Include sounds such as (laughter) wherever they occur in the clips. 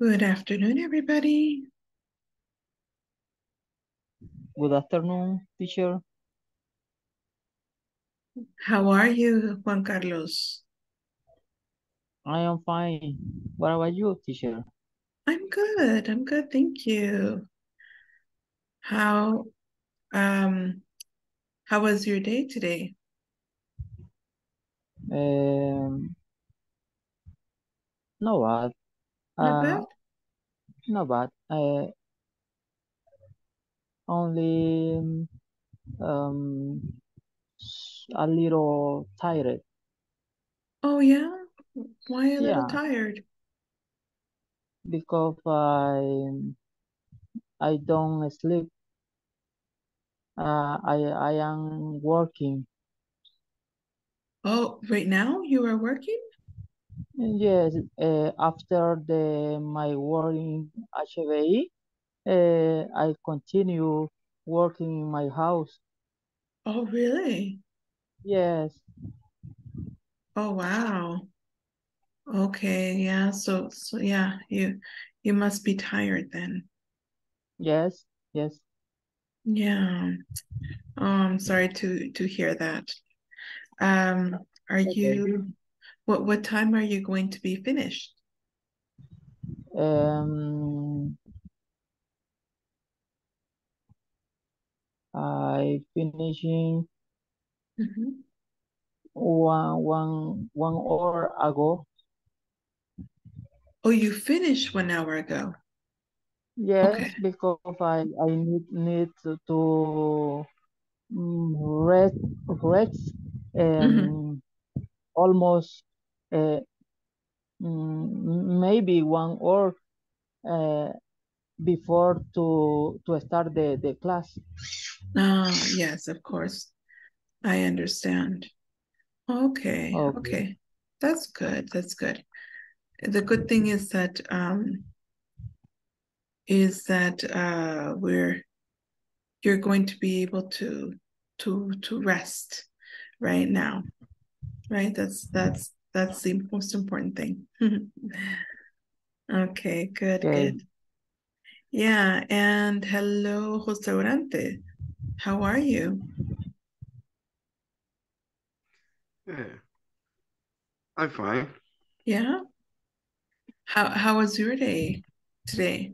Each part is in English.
Good afternoon, everybody. Good afternoon, teacher. How are you, Juan Carlos? I am fine. What about you, teacher? I'm good. I'm good. Thank you. How um how was your day today? Um, no bad. Not bad? Uh, no bad. Only um a little tired. Oh yeah? Why a little Yeah, tired? because I I don't sleep. Uh, I I am working. Oh, right now you are working? Yes. Uh, after the my work in HBI, uh, I continue working in my house. Oh, really? Yes. Oh, wow. Okay, yeah. So so yeah, you you must be tired then. Yes, yes. Yeah. Oh, I'm sorry to to hear that. Um, are Okay. you what what time are you going to be finished? Um, I finishing Mhm. one one one hour ago. Oh, you finished one hour ago. Okay. Yes, because I I need need to, to mm, rest rest Mhm. um almost uh, mm, maybe one hour uh, before to to start the the class. Ah, yes, of course. I understand. Okay, Okay. okay. That's good. That's good. The good thing is that um is that uh we're you're going to be able to to to rest right now. Right? That's that's that's the most important thing. Mm-hmm. Okay, good, Okay. good. Yeah, and hello, Restaurante. How are you? Yeah, I'm fine. Yeah. How how was your day today?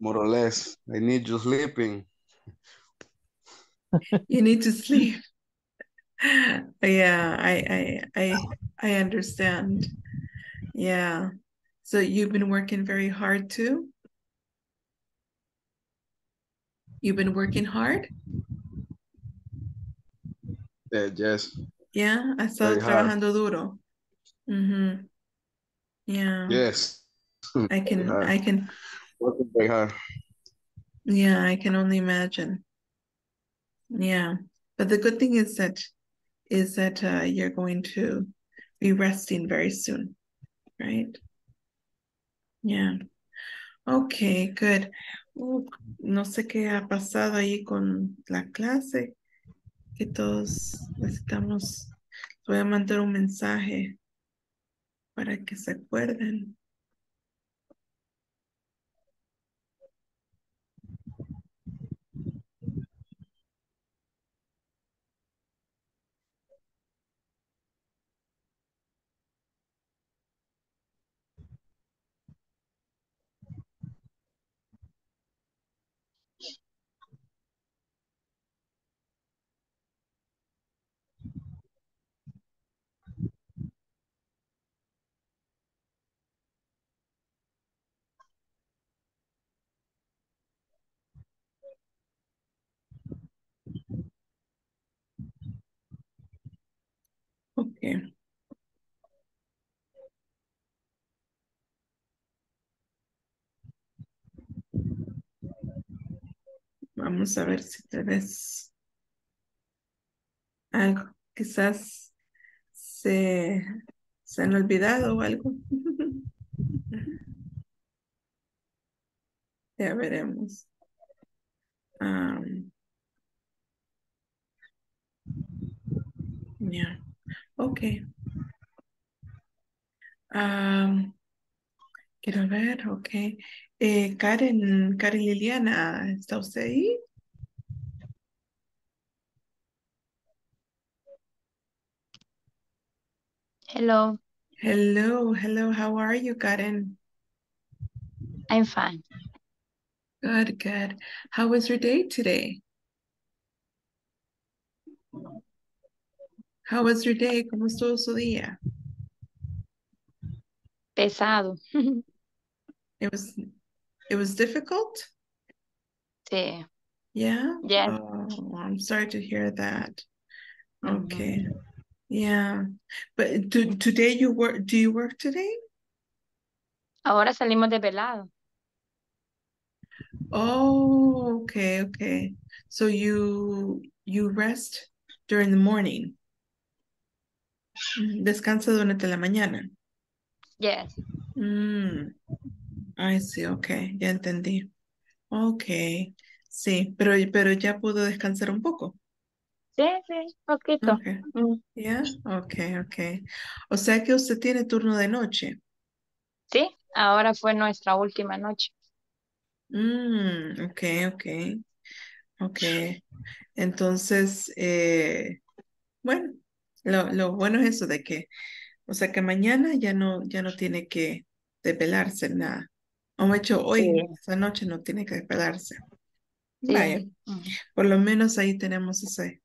More or less. I need you sleeping. You need to sleep. Yeah, I I I I understand. Yeah. So you've been working very hard too? You've been working hard? Yeah, yes, Yeah, estado very hard. trabajando duro. Mhm. Yeah. Yes, I (laughs) can. I can Working very hard. yeah, I can only imagine. Yeah. But the good thing is that is that uh, you're going to be resting very soon, right? Yeah. Okay, good. Uh, no sé qué ha pasado ahí con la clase, que todos necesitamos. Voy a mandar un mensaje para que se acuerden. Ok. Vamos a ver si tal vez algo, quizás se, se han olvidado o algo. (laughs) Ya veremos. Um. Okay. Quiero ver, ok. Eh, Karen, Karen Liliana, ¿está usted ahí? Hello, Hello, hello, how are you, Karen? I'm fine. Good, good. How was your day today? How was your day? ¿Cómo estuvo su día? Pesado. (laughs) It was, it was difficult? Sí. Yeah? Yes. Oh, I'm sorry to hear that. Mhm. Okay. Yeah. But do, today you work, do you work today? Ahora salimos de velado. Oh, okay, okay. So you you rest during the morning. Mm, Descansa durante la mañana. Yes. Mm, I see, okay, ya entendí. Okay, sí, pero, pero ya pudo descansar un poco. Sí, sí, poquito. Okay, Mm, yeah, okay, okay. O sea que usted tiene turno de noche. Sí, ahora fue nuestra última noche. Mm, okay, okay, okay. Entonces, eh, bueno, lo, lo bueno es eso de que, o sea que mañana ya no, ya no tiene que depelarse nada. O hecho, hoy, Sí. esta noche no tiene que depelarse. Sí. Vaya, Ujú. por lo menos ahí tenemos ese,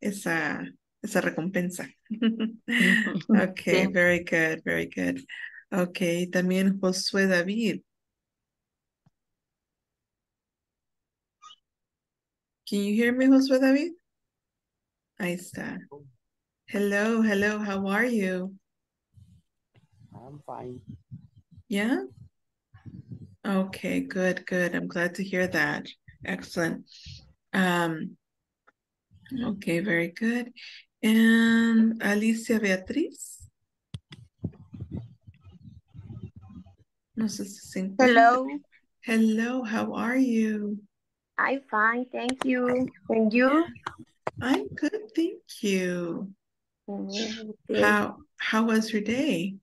esa, esa recompensa. (laughs) (laughs) Okay, Sí. very good, very good. Okay, también Josué David. Can you hear me, Josué David? Ahí está. Hello, hello, how are you? I'm fine. Yeah? Okay, good, good. I'm glad to hear that. Excellent. Um, okay, very good. And Alicia Beatriz. No sé si. Hello, Hello, how are you? I'm fine, thank you. And you? I'm good, thank you. How how was your day?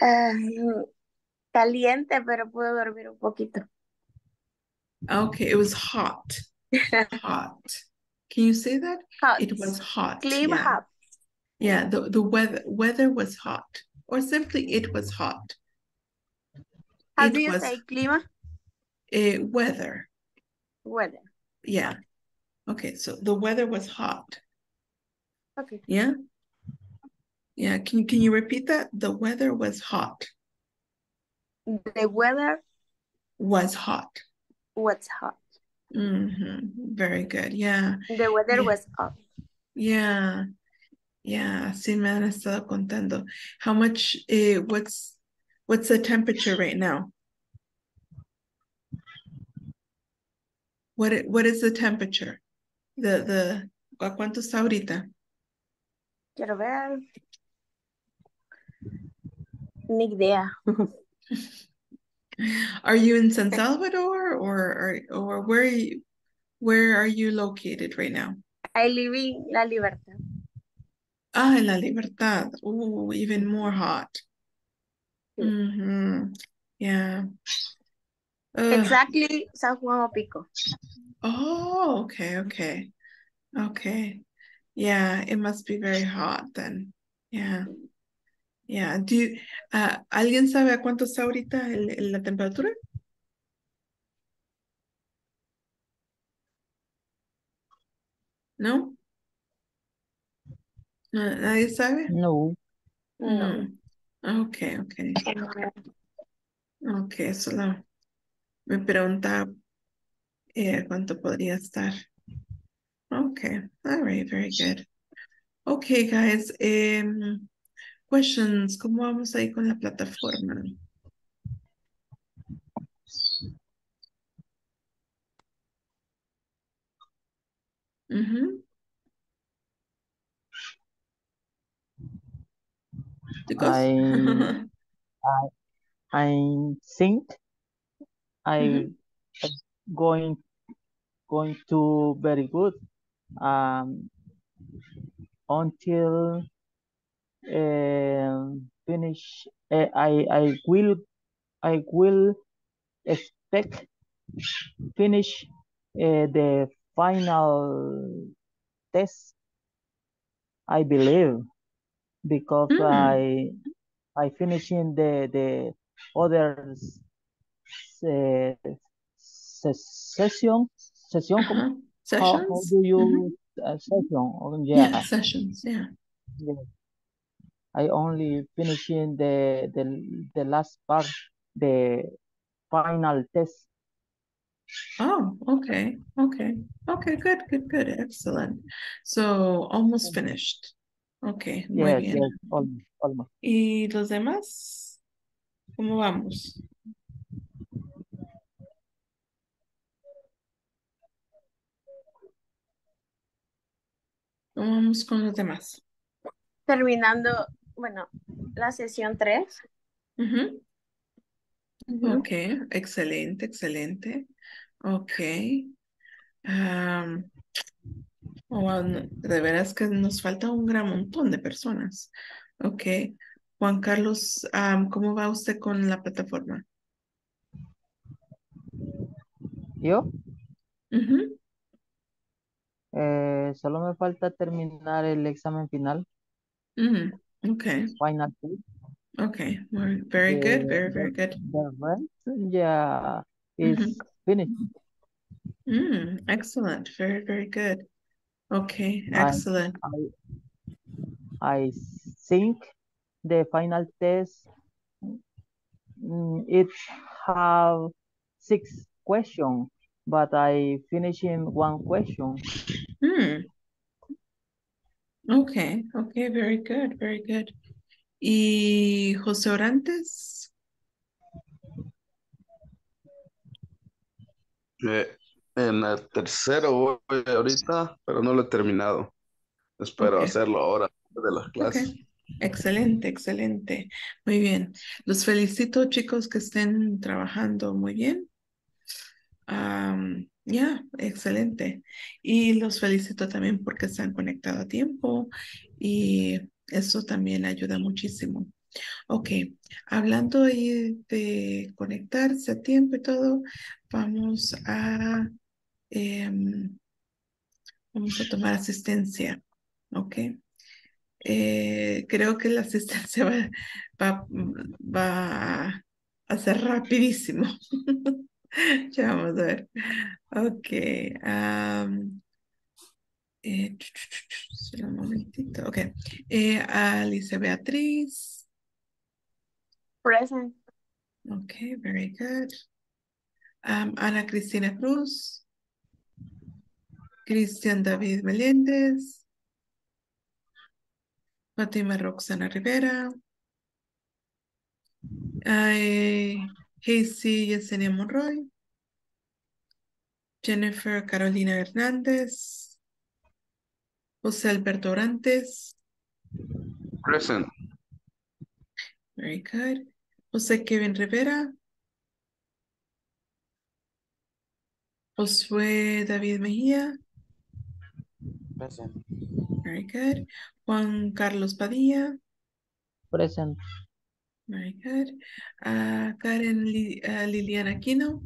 Um, caliente, pero puedo dormir un poquito. Okay, it was hot. Hot. Can you say that? Hot. It was hot. Yeah. hot. Yeah, the, the weather weather was hot. Or simply it was hot. How It do you was say clima? uh, weather. Weather. Yeah. Okay, so the weather was hot. Okay. Yeah. Yeah, can you can you repeat that? The weather was hot. The weather Was hot. was hot. Hmm Very good. Yeah. The weather Yeah. was hot. Yeah. Yeah. Sí me han estado contando. How much uh, what's what's the temperature right now? What what is the temperature? The the ¿a cuánto está ahorita? Quiero ver. Ni idea. (laughs) Are you in San Salvador or or or where are you where are you located right now? I live in La Libertad. Ah, La Libertad. Oh, even more hot. Mm-hmm. Yeah. Ugh. Exactly San Juan Opico. Oh, okay, okay. Okay. Yeah, it must be very hot then. Yeah. Yeah. Do you, ah, ¿alguien sabe a cuánto está ahorita el- el- la temperatura? ¿No? ¿Nadie sabe? No. No. Mm, Okay, okay. Okay, solo me preguntaba eh, cuánto podría estar. Okay, all right, very good. Okay, guys, em, questions, ¿cómo vamos ahí con la plataforma? Mhm. Chicos? (laughs) I I think I Mhm. I'm going going to very good um until finish. Uh, I I will I will expect finish uh, the final test. I believe because Mm. I I finishing the the others uh, ses- session session. Uh-huh. How, how do you Mhm. uh, session? Oh, Yeah, yeah. sessions, yeah. Yeah. I only finishing the the the last part, the final test. Oh, okay, okay, okay, good, good, good, excellent. So almost finished. Okay, muy Yes, bien. yes, almost, almost. ¿Y los demás? ¿Cómo vamos? ¿Cómo vamos con los demás? Terminando, bueno, la sesión 3. Ujú. Ujú. Ok, excelente, excelente. Ok. No- de veras que nos falta un gran montón de personas. Ok. Juan Carlos, ¿cómo va usted con la plataforma? Yo eh, solo me falta terminar el examen final, ujú, Ok, final test. ok. Very, very good, very, very good. The rest, yeah, is Mhm. finished. Mm, excellent, very, very good. Okay, excellent. I I think the final test mm, it have six questions, but I finish in one question. Hmm. Okay, okay, very good, very good. ¿Y José Orantes? Eh, en el tercero voy ahorita, pero no lo he terminado. Espero hacerlo ahora de las clases. Excelente, excelente. Muy bien. Los felicito, chicos, que estén trabajando muy bien. Ya, excelente. Y los felicito también porque se han conectado a tiempo y eso también ayuda muchísimo. Ok, hablando de conectarse a tiempo y todo, vamos a, em, vamos a tomar asistencia. Ok. Eh, creo que la asistencia (laughs) va, va, va a ser rapidísimo. (laughs) (laughs) Ya vamos a ver. Ok. am, eh, un momentito. Ok. Eh, Alicia Beatriz. Present. Ok, very good. Um, Ana Cristina Cruz. Cristian David Meléndez. Fátima Roxana Rivera. Ay, Hazy Yesenia Monroy. Jennifer Carolina Hernández. José Alberto Orantes. Present. Very good. José Kevin Rivera. Josué David Mejía. Present. Very good. Juan Carlos Padilla. Present. Very Karen Li- Liliana Aquino.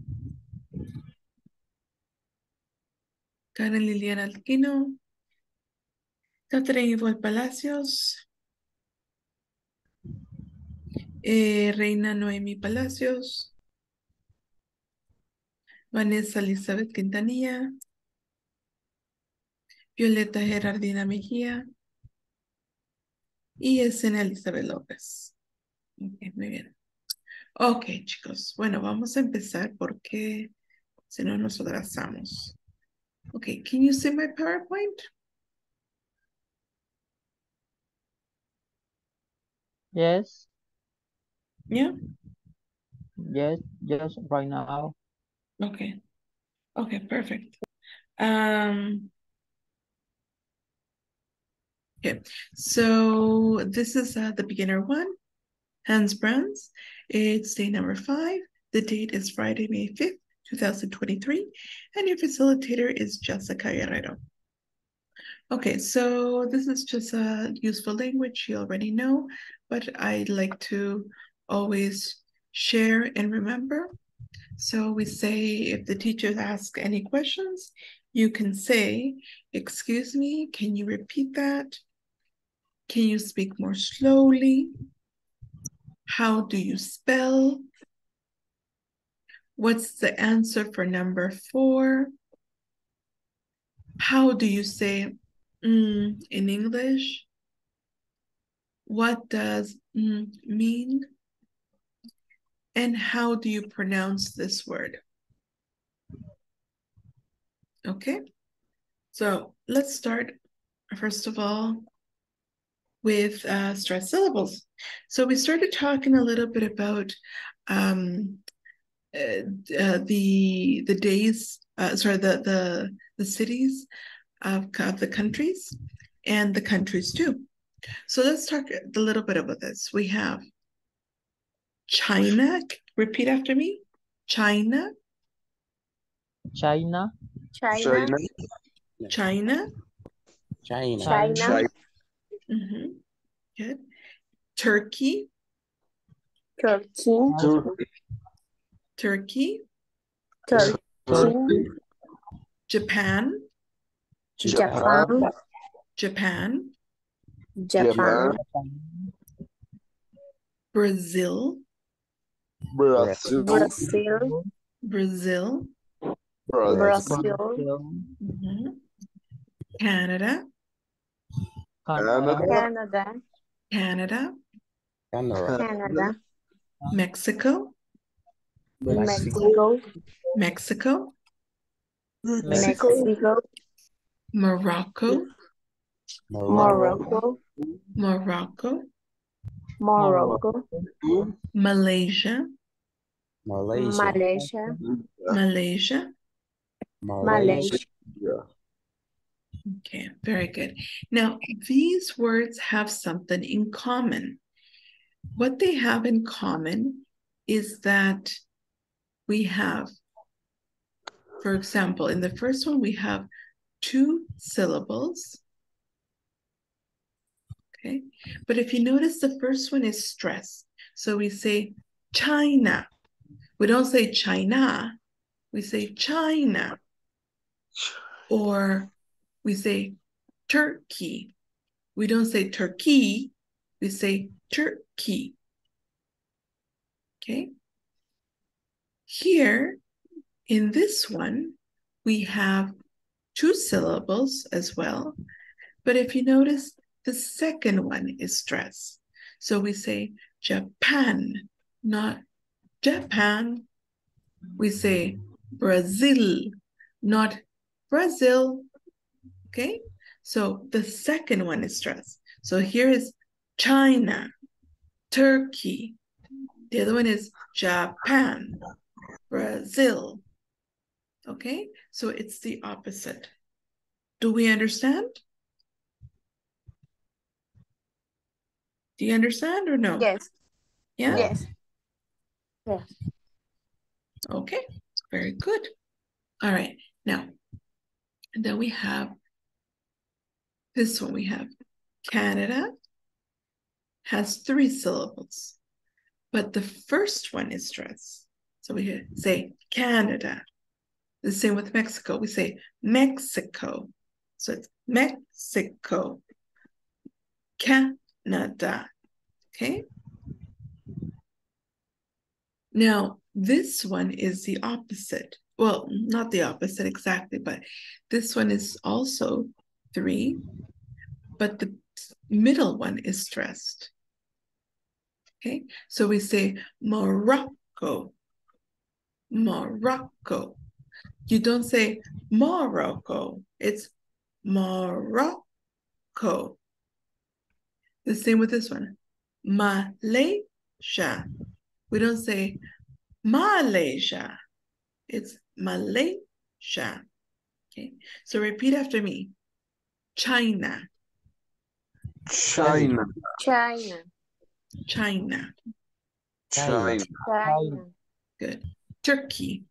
Karen Liliana Aquino. Catherine Ivonne Palacios. Eh, Reina Noemi Palacios. Vanessa Elizabeth Quintanilla. Violeta Gerardina Mejía. Y Esena Elizabeth López. Muy bien. Ok, chicos. Bueno, vamos a empezar porque si no nos atrasamos. Ok, can you see my PowerPoint? Yes, Yeah? yes, yes, right now. Okay. Okay, perfect. Um, okay, so this is uh, the beginner one, Hanesbrands. It's day number five. The date is Friday, May 5th, 2023, and your facilitator is Jessica Guerrero. Okay, so this is just a useful language you already know, but I like to always share and remember. So we say if the teachers ask any questions, you can say, excuse me, can you repeat that? Can you speak more slowly? How do you spell? What's the answer for number four? How do you say mm, in English? What does mm, mean? And how do you pronounce this word? Okay, so let's start first of all with uh, stress syllables. So we started talking a little bit about um, uh, uh, the the days, uh, sorry, the the the cities of, of the countries and the countries too. So let's talk a little bit about this. We have China. Repeat after me. China. China, China, China. China. China, China. hmm Good. Turkey. Turkey, Turkey. Turkey, Japan. Japan, Japan. Japan, Brazil. Brazil. Brazil, Brazil. Brazil. Brazil, mhm, Canada. Canada, Canada, Canada. Canada. Canada, Mexico. Mexico, Mexico. Mexico, Mexico, Morocco. Morocco, Morocco. Morocco, Malaysia. Malaysia. Malaysia, Malaysia. Okay, very good. Now, these words have something in common. What they have in common is that we have, for example, in the first one, we have two syllables. Okay, but if you notice, the first one is stress. So we say China. We don't say China, we say China. Or we say Turkey. We don't say Turkey, we say Turkey. Okay. Here in this one, we have two syllables as well. But if you notice, the second one is stress. So we say Japan, not Japan. We say Brazil, not Brazil. Okay, so the second one is stress. So here is China, Turkey. The other one is Japan, Brazil. Okay, so it's the opposite. Do we understand? Do you understand or no? yes, Yeah? yes, yes, Okay, very good. All right, now, and then we have this one. We have Canada has three syllables, but the first one is stressed. So we say Canada. The same with Mexico. We say Mexico. So it's Mexico. Canada. Okay. Now, this one is the opposite. Well, not the opposite exactly, but this one is also three, but the middle one is stressed. Okay, so we say Morocco, Morocco. You don't say Morocco, it's Morocco. The same with this one, Malaysia. We don't say Malaysia, it's Malaysia. Okay, so repeat after me China, China. China, China. China. China, Good. Turkey,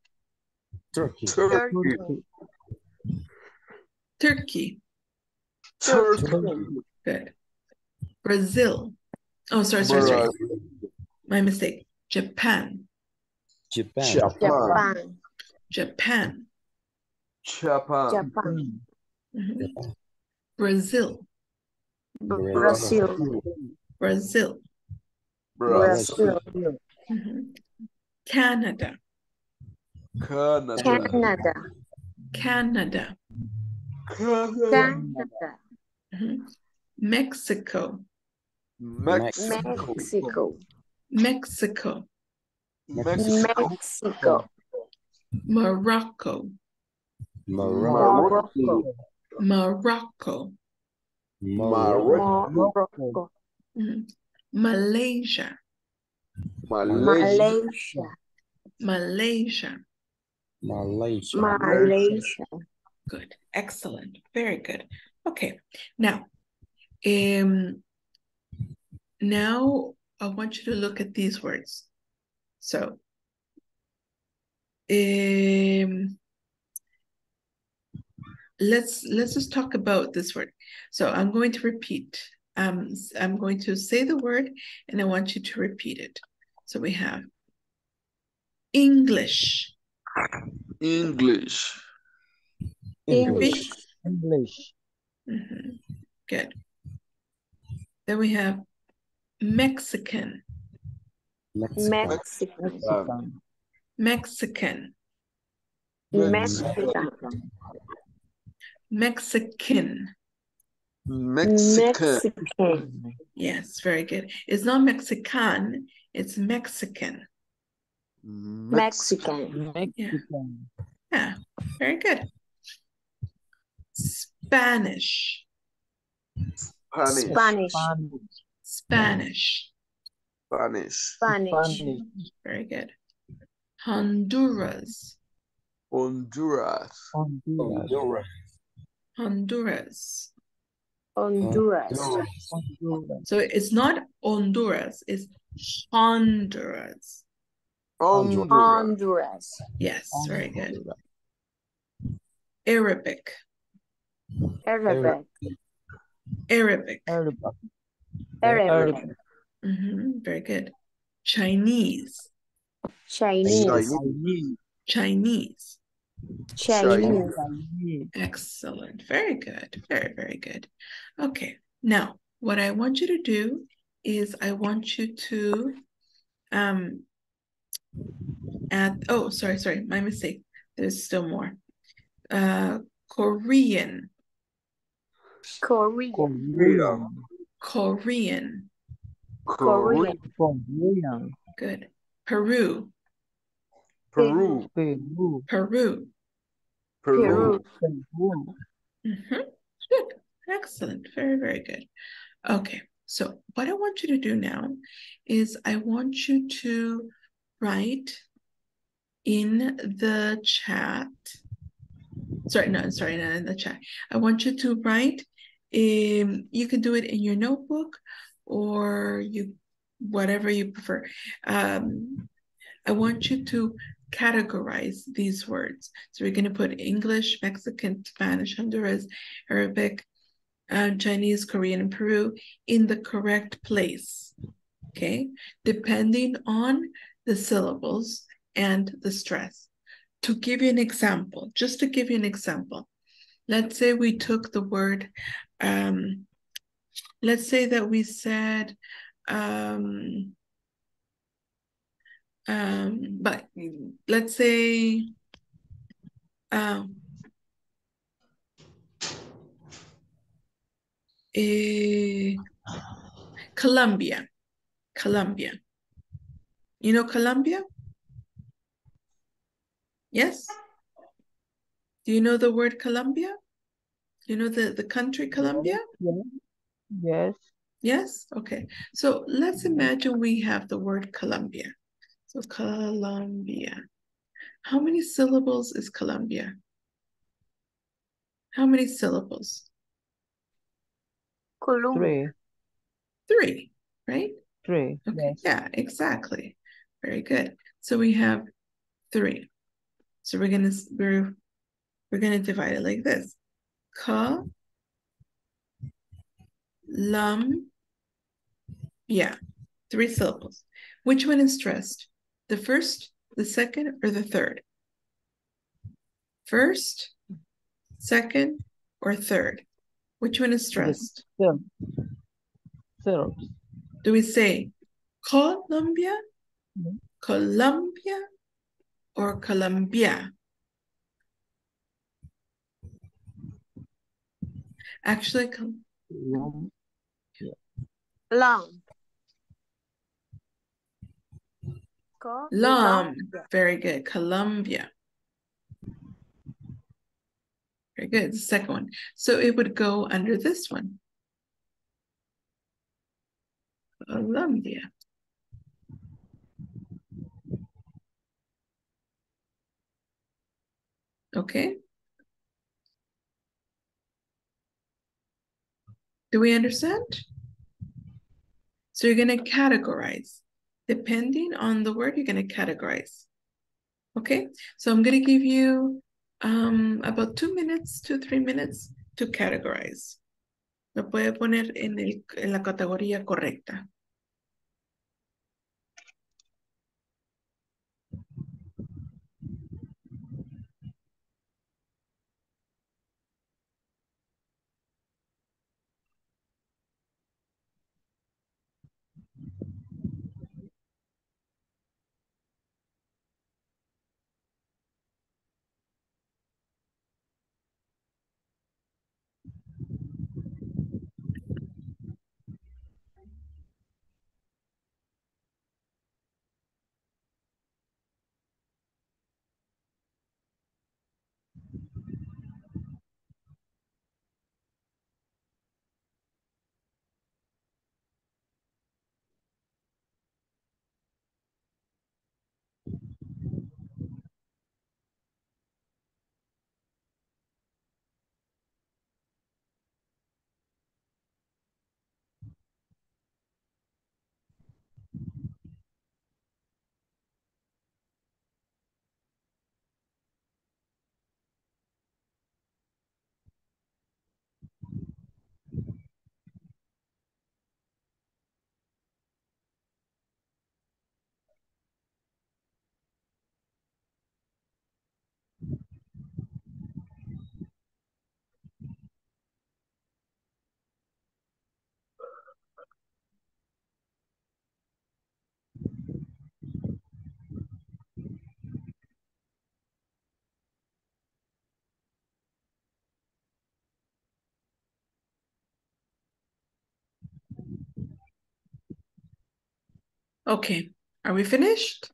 Turkey. Turkey. Turkey, Turkey, Turkey. Good. Brazil. Oh, sorry, sorry, sorry. My mistake. Japan. Japan. Japan. Japan. Japan. Japan. Mm-hmm. Japan. Brazil. Brazil. Brazil. Brazil. Brazil. Mhm. Canada. Canada. Canada. Canada. Canada. Canada. Mhm. Mexico. Mexico. Mexico. Mexico. Mexico. Mexico. Morocco. Morocco. Morocco. Morocco. Morocco. Morocco. Malaysia. Malaysia. Malaysia. Malaysia. Malaysia. Malaysia. Good. Excellent. Very good. Okay. Now, um, now I want you to look at these words. So, um, let's let's just talk about this word. So I'm going to repeat. Um, s- I'm going to say the word, and I want you to repeat it. So we have English, English. English. English. Mhm. Good. Then we have Mexican, Mexico. Mexican. Mexican. Mexican, Mexican. Mexican. Mexican. Mexican. Yes, very good. It's not Mexican, it's Mexican. Mexican. Mexican. Yeah, very good. Spanish, Spanish. Spanish. Spanish. Spanish, Spanish. Spanish. Spanish. very good. Honduras, Honduras. Honduras. Honduras. Honduras. Honduras. Honduras. So it's not Honduras, it's Honduras. Honduras. Honduras. Yes, very good. Honduras. Arabic, Arabic. Arabic. Arabic. Arabic. Mhm, very good. Chinese, Chinese. Chinese. Chinese. Chinese. Chinese. Excellent. Very good. Very, very good. Okay. Now, what I want you to do is I want you to um add oh sorry, sorry, my mistake. There's still more. Uh Korean, Korean. Korean. Korean. Korean. Korean. Good. Peru, Peru. Peru. Peru. Peru. Peru. Mhm. Good. Excellent. Very, very good. Okay. So what I want you to do now is I want you to write in the chat. Sorry, no, sorry, not in the chat. I want you to write. Um, you can do it in your notebook or you whatever you prefer. Um, I want you to categorize these words. So we're going to put English, Mexican, Spanish, Honduras, Arabic, uh, Chinese, Korean, and Peru in the correct place. Okay, depending on the syllables and the stress. To give you an example, just to give you an example, let's say we took the word, um, let's say that we said, um, um, but let's say, um, eh, Colombia, Colombia. You know Colombia? Yes? Do you know the word Colombia? You know the, the country Colombia? Yes. Yes. Yes? Okay. So let's imagine we have the word Colombia. So Colombia. How many syllables is Colombia? How many syllables? Colombia. Three. Three, right? Three. Okay. Yes. Yeah, exactly. Very good. So we have three. So we're gonna we're we're gonna divide it like this. Ka Lum. Yeah, three syllables. Which one is stressed? The first, the second, or the third? First, second, or third? Which one is stressed? Third. Third. Do we say Colombia, No. Colombia, or Colombia? Actually, Col- Long. Long. Co- Lum. Very good. Colombia. Very good. Second one. So it would go under this one. Colombia. Okay. Do we understand? So you're going to categorize. Depending on the word, you're going to categorize. Okay, so I'm going to give you um, about two minutes, to three minutes to categorize. Lo puede poner en, el, en la categoría correcta. Okay, are we finished?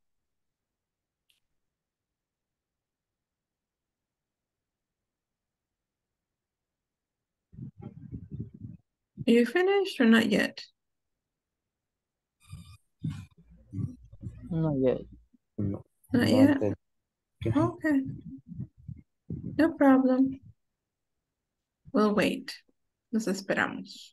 Are you finished or not yet? Not yet. No. Not yet? okay. Okay. No problem. We'll wait. Nos esperamos.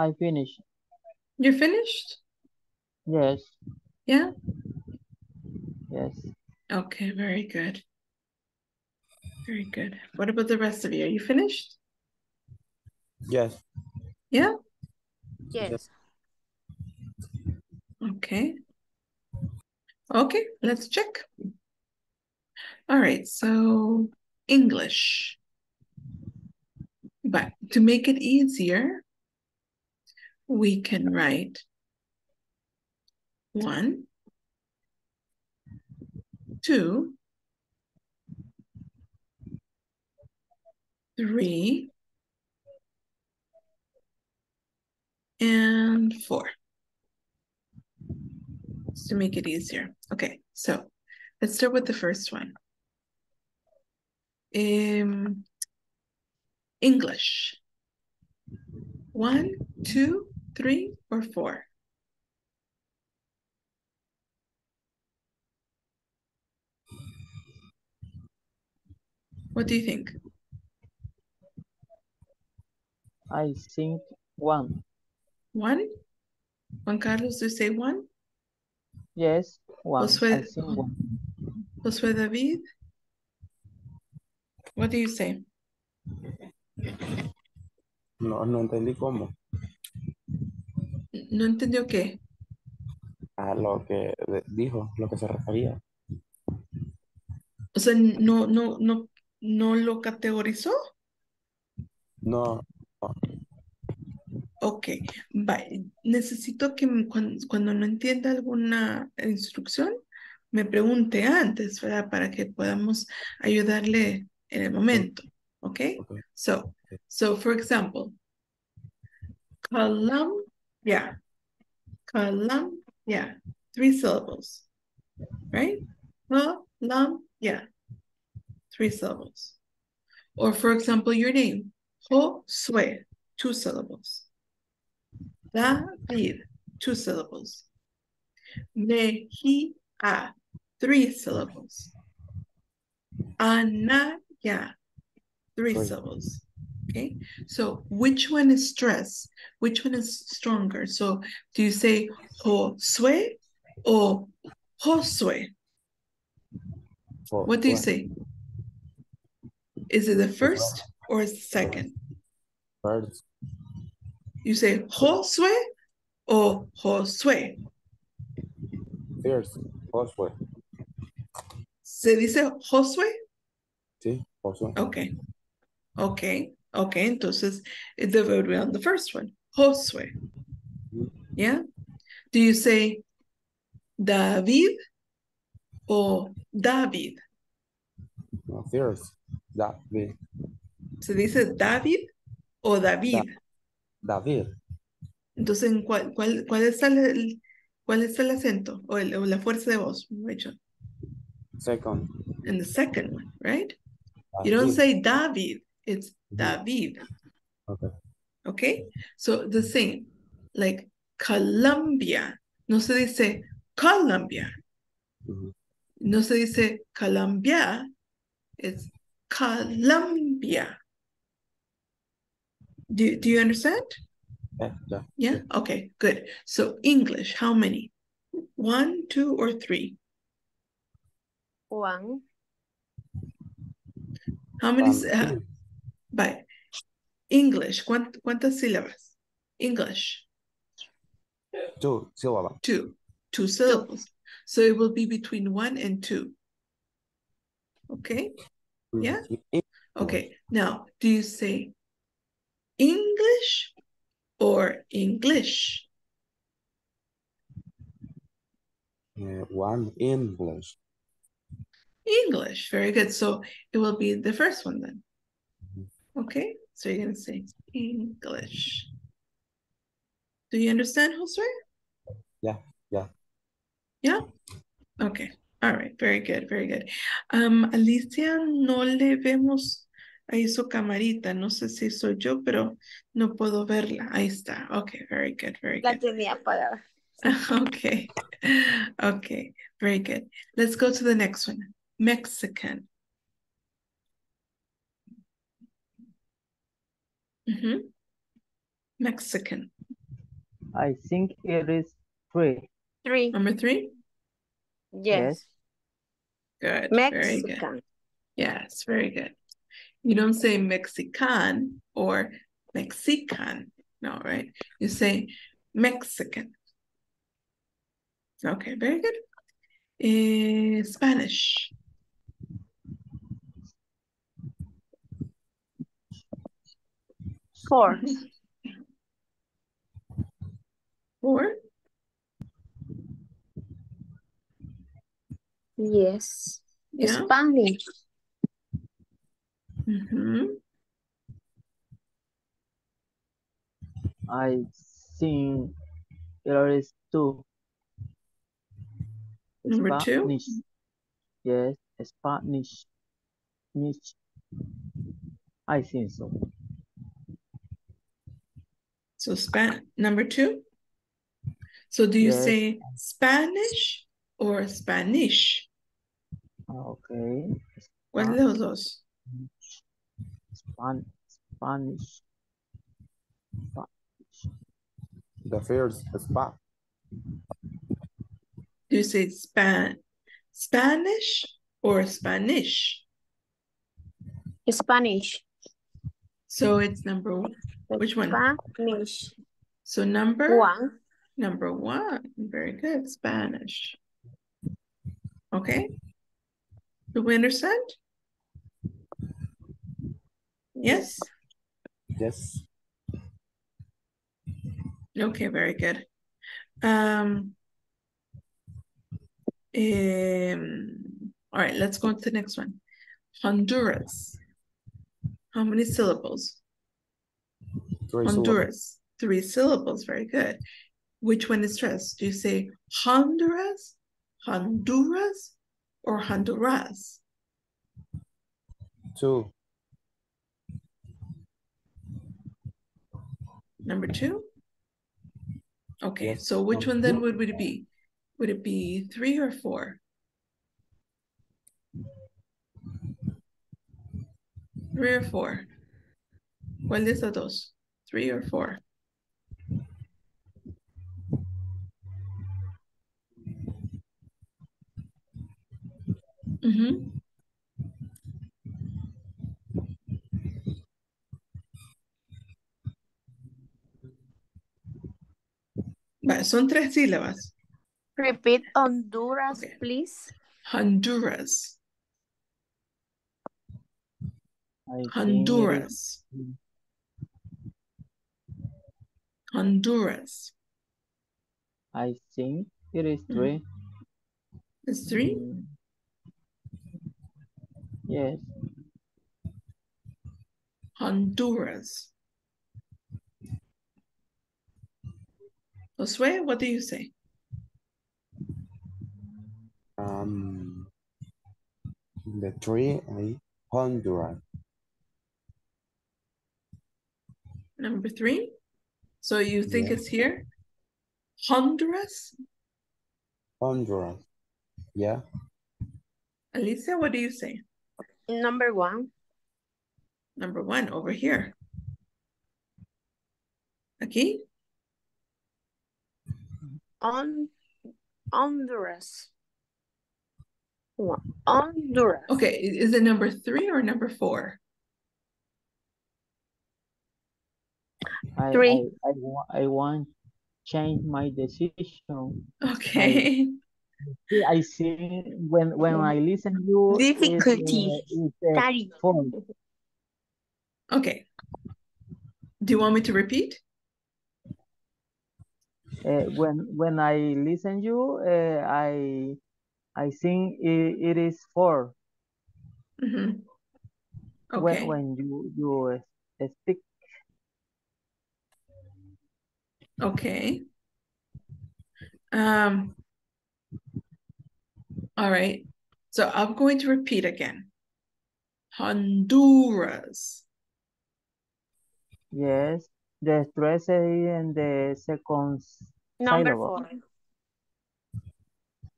I finished. You're finished? Yes. Yeah? Yes. Okay, very good. Very good. What about the rest of you? Are you finished? Yes. Yeah? Yes. Okay. Okay, let's check. All right, so English. But to make it easier, we can write one, two, three, and four. Just to make it easier. Okay, so let's start with the first one. Um, English. One, two, three, or four? What do you think? I think one. One? Juan Carlos, do you say one? Yes, one. I Josué, think one. Josué David? What do you say? No, no entendí cómo. ¿No entendió qué? A lo que dijo, lo que se refería. O sea, no, no, no, no lo categorizó. No, Ok, va, Necesito que m- cuan- cuando, no entienda alguna instrucción, me pregunte antes, ¿verdad? Para que podamos ayudarle en el momento. Ok? ok. So, so for example, Colombia, Yeah. three syllables, right? Colombia, three syllables. Or for example, your name, Josue, two syllables. David, two syllables. Mejia, three syllables. Anaya, Three. syllables. Okay, so which one is stress? Which one is stronger? So do you say Josue or Josue? For- What do you say? Is it the first or is the second? First, You say Josue or Josue? first, Josué. ¿Se dice Josue? Sí, Josué. Okay. Okay. Okay. Entonces, debe be on the first one. Josue. Yeah. Do you say David or David? No, first, David. ¿Se dice David o David? David. Entonces, ¿en cuál, cuál, cuál, es el, cuál es el acento o, el- o la fuerza de voz? mejor? Second, In the second one, right? You don't say David, it's Mhm. David. Okay. Okay, so the same, like Colombia, no se dice Colombia, Mhm. no se dice Colombia, it's Colombia. Do, do you understand? Yeah, yeah. Yeah, okay, good. So English, how many? One, two, or three? One, How many, Um, s- uh, by English, ¿cuánt- ¿cuántas sílabas? English, Two, syllable. two, two syllables. So it will be between one and two. Okay, Yeah? Okay. Now, do you say English or English? uh, one English. English, very good. So it will be the first one then. Okay, so you're gonna say English. Do you understand, Josue? Yeah, yeah. Yeah? Okay, all right, very good, very good. Um, Alicia, no le vemos ahí su camarita, no sé si soy yo, pero no puedo verla. Ahí está. Okay, very good, very la good. tenía apagada. (laughs) Okay, okay, very good. Let's go to the next one. Mexican. Mhm. Mexican. I think it is three. Three, Number three. yes. Good, very good. Yes, very good. You don't say Mexican or Mexican, no, right? You say Mexican. Okay, very good. Eh, Spanish. Four, Four. Yes. Yeah. Spanish. Mhm. I think there is two. Number two? Spanish. Yes, Spanish. Spanish. I think so. So span number two. So do you Yes. say Spanish or Spanish? Okay. ¿Cuál de los dos? Span Spanish. Spanish. The first spot. Do you say span Spanish or Spanish? Spanish. So it's number one. Which one? Spanish. So number One. number one. Very good. Spanish. Okay. Do we understand? Yes. Yes. Okay, very good. Um, um, all right, let's go on to the next one. Honduras. How many syllables? Three syllables. Honduras. Three syllables, very good. Which one is stressed? Do you say Honduras, Honduras, or Honduras? Two. Number two? Okay, Yes. so which one then would, would it be? Would it be three or four? Three or four? ¿Cuál de esas dos? Three or four? Mm-hmm. Ujú. Va, son tres sílabas. Repeat Honduras, Okay. please. Honduras, I think it is Honduras. Honduras. I think it is Mm. three. It's three? Mm. Yes, Honduras. Josue, what do you say? Um, the three I Honduras. Number three? So you think Yeah. it's here? Honduras? Honduras. Yeah. Alicia, what do you say? Number one. Number one, over here. Aquí? On Honduras. One. Honduras. Okay, is it number three or number four? I, Three. I, I, I want change my decision. Okay, See, I see when when I listen to you uh, Difficulty. it's, uh, okay. Do you want me to repeat? Uh, when when I listen you, uh, I I think it, it is four. Mhm. When Okay, when when you you uh, speak, okay. Um. All right, so I'm going to repeat again. Honduras, yes, the stress and the second Number syllable. four.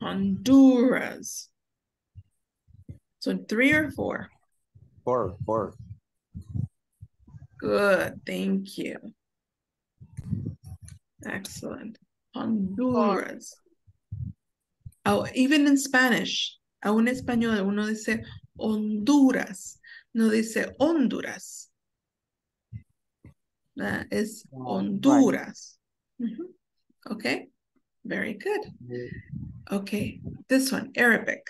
Honduras. So three or four? Four. Four. Good, thank you. Excellent. Honduras. Oh, even in Spanish, aún en español uno dice Honduras, no dice Honduras. That is right. Honduras. Mhm. Okay, very good. Okay, this one, Arabic.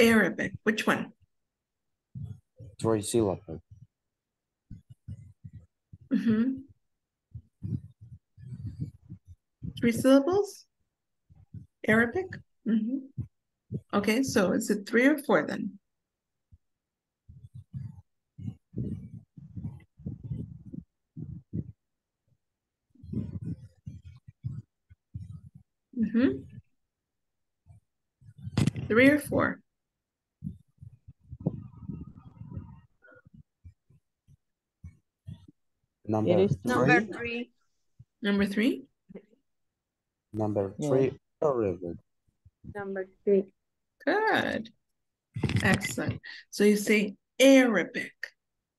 Arabic, which one? Three syllables. Mm-hmm. Three syllables? Arabic? Mm-hmm. Okay, so is it three or four then? Mm-hmm. Three or four? Number three. Number three. Number three? Number three. Arabic. Number three. Good. Excellent. So you say Arabic,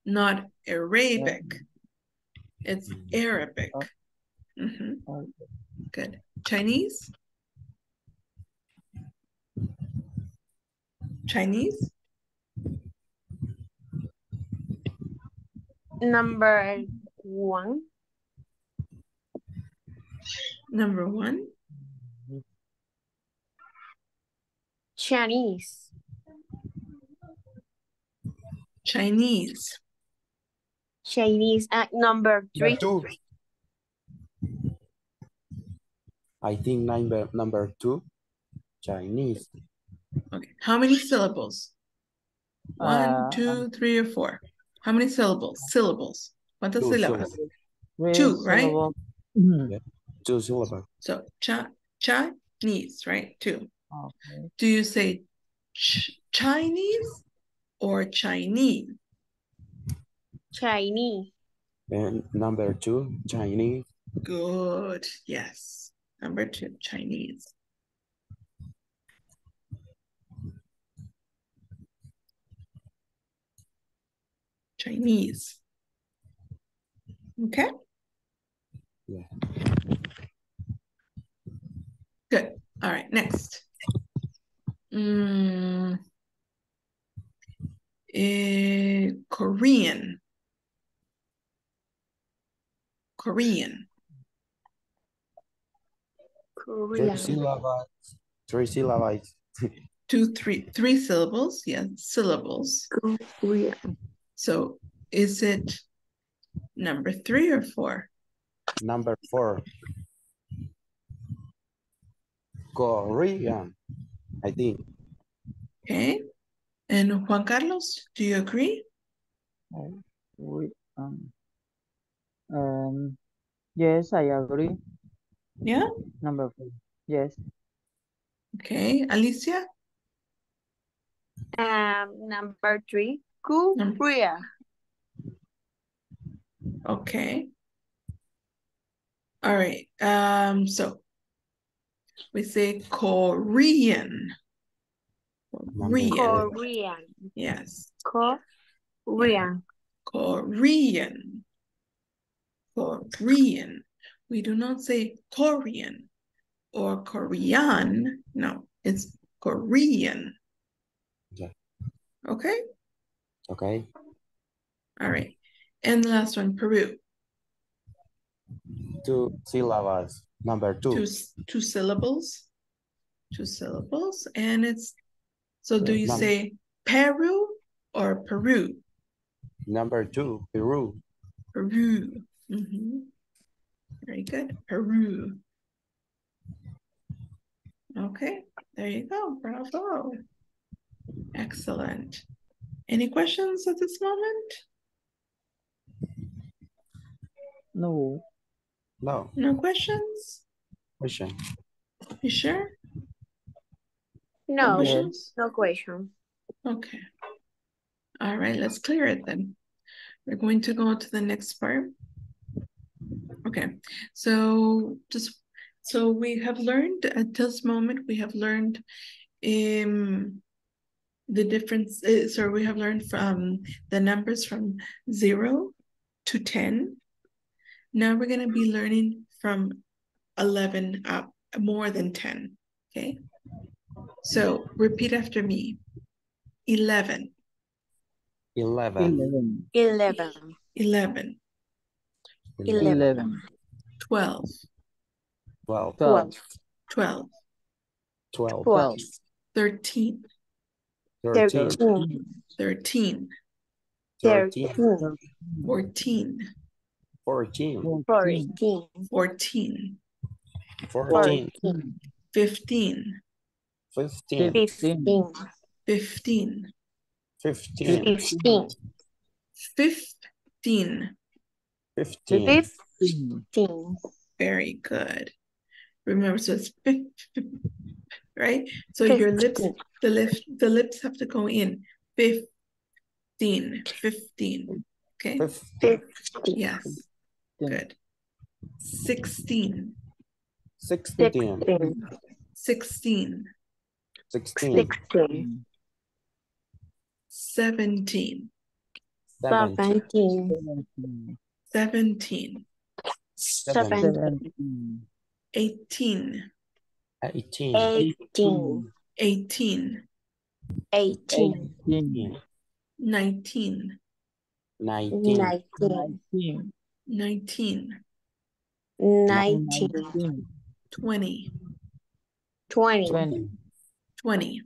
not Arabic. It's Arabic. Mhm. Uh, Good. Chinese? Chinese? Number one. Number one? Chinese. Chinese. Chinese. at number three. Two. I think number number two. Chinese. Okay. How many syllables? One, Uh, two, three, or four? How many syllables? Syllables. ¿Cuántas Two sílabas? syllables. three Two, right? syllable- Mhm. Two syllables. So cha Chinese, right? Two. Okay. Do you say ch Chinese or Chinese? Chinese. And number two. Chinese. Good. Yes. Number two, Chinese. Chinese. Okay. Yeah. Good. All right, next. Mm. Eh, Korean. Korean. Three syllables. Three syllables. Two, three, three syllables. Yeah, syllables. Korean. So is it number three or four? Number four. Korean. I think. Okay. And Juan Carlos, do you agree? We, um, um, yes, I agree. Yeah. Number four. Yes. Okay. Alicia? Um, number three. Num- Korea. Okay. All right. Um, so we say Korean. Korean. Korean. Yes. Korean. Korean. Korean. We do not say Korean or Korean. No, it's Korean. Yeah. Okay. Okay. All right. And the last one, Peru. Two syllables. Number two. Two two syllables. Two syllables. And it's so do you say Peru or Peru? Number two. Peru. Peru. Mhm. Very good. Peru. Okay, there you go. Bravo. Excellent. Any questions at this moment? No. No. No questions? Question. You sure? No. questions? No question. Okay. All right, let's clear it then. We're going to go to the next part. Okay, so just so we have learned at this moment, we have learned um the difference uh, so we have learned from the numbers from zero to 10. Now we're going to be learning from 11 up more than 10. Okay. So repeat after me 11, Eleven. Eleven. 11. 11, Eleven. 12, Twelve. Twelve. 12, Twelve. Twelve. 13, Thirteen. 13. 13, Thirteen. 13. 14, Fourteen. fourteen, fourteen, 14, Fourteen. fourteen, 15, Fifteen. fifteen, fifteen, Fifteen. fifteen, fifteen. Fifteen. fifteen, fifteen, Very good. Remember, so it's fif, right? So your lips, the lips, the lips have to go in. Fifteen, fifteen. Okay, Fifteen. fifteen, yes, good. Sixteen, Sixteen. sixteen, sixteen, Sixteen. sixteen, seventeen, Seventeen. seventeen, seventeen, seventeen, seventeen, eighteen, Eighteen. eighteen, eighteen, eighteen, eighteen, nineteen, Nineteen. nineteen, nineteen, nineteen, nineteen, nineteen, twenty, twenty, twenty, twenty.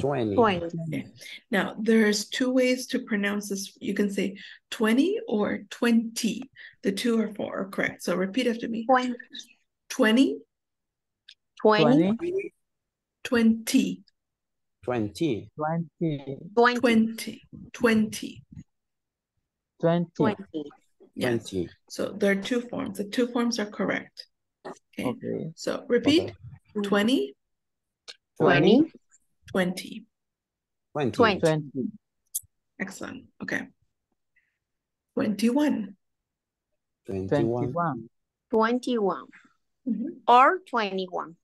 Twenty. twenty, Now, there's two ways to pronounce this. You can say 20 or 20. The two are four are correct. So repeat after me. twenty, 20, twenty, twenty, 20, Twenty. twenty, twenty, 20, 20. twenty, twenty, Yes. Twenty. So there are two forms. The two forms are correct. Okay. okay, So repeat Okay. 20, twenty, 20. Twenty. Twenty. twenty, Excellent. Okay. 21. Twenty-one. twenty-one, twenty-one, Mhm. or twenty-one,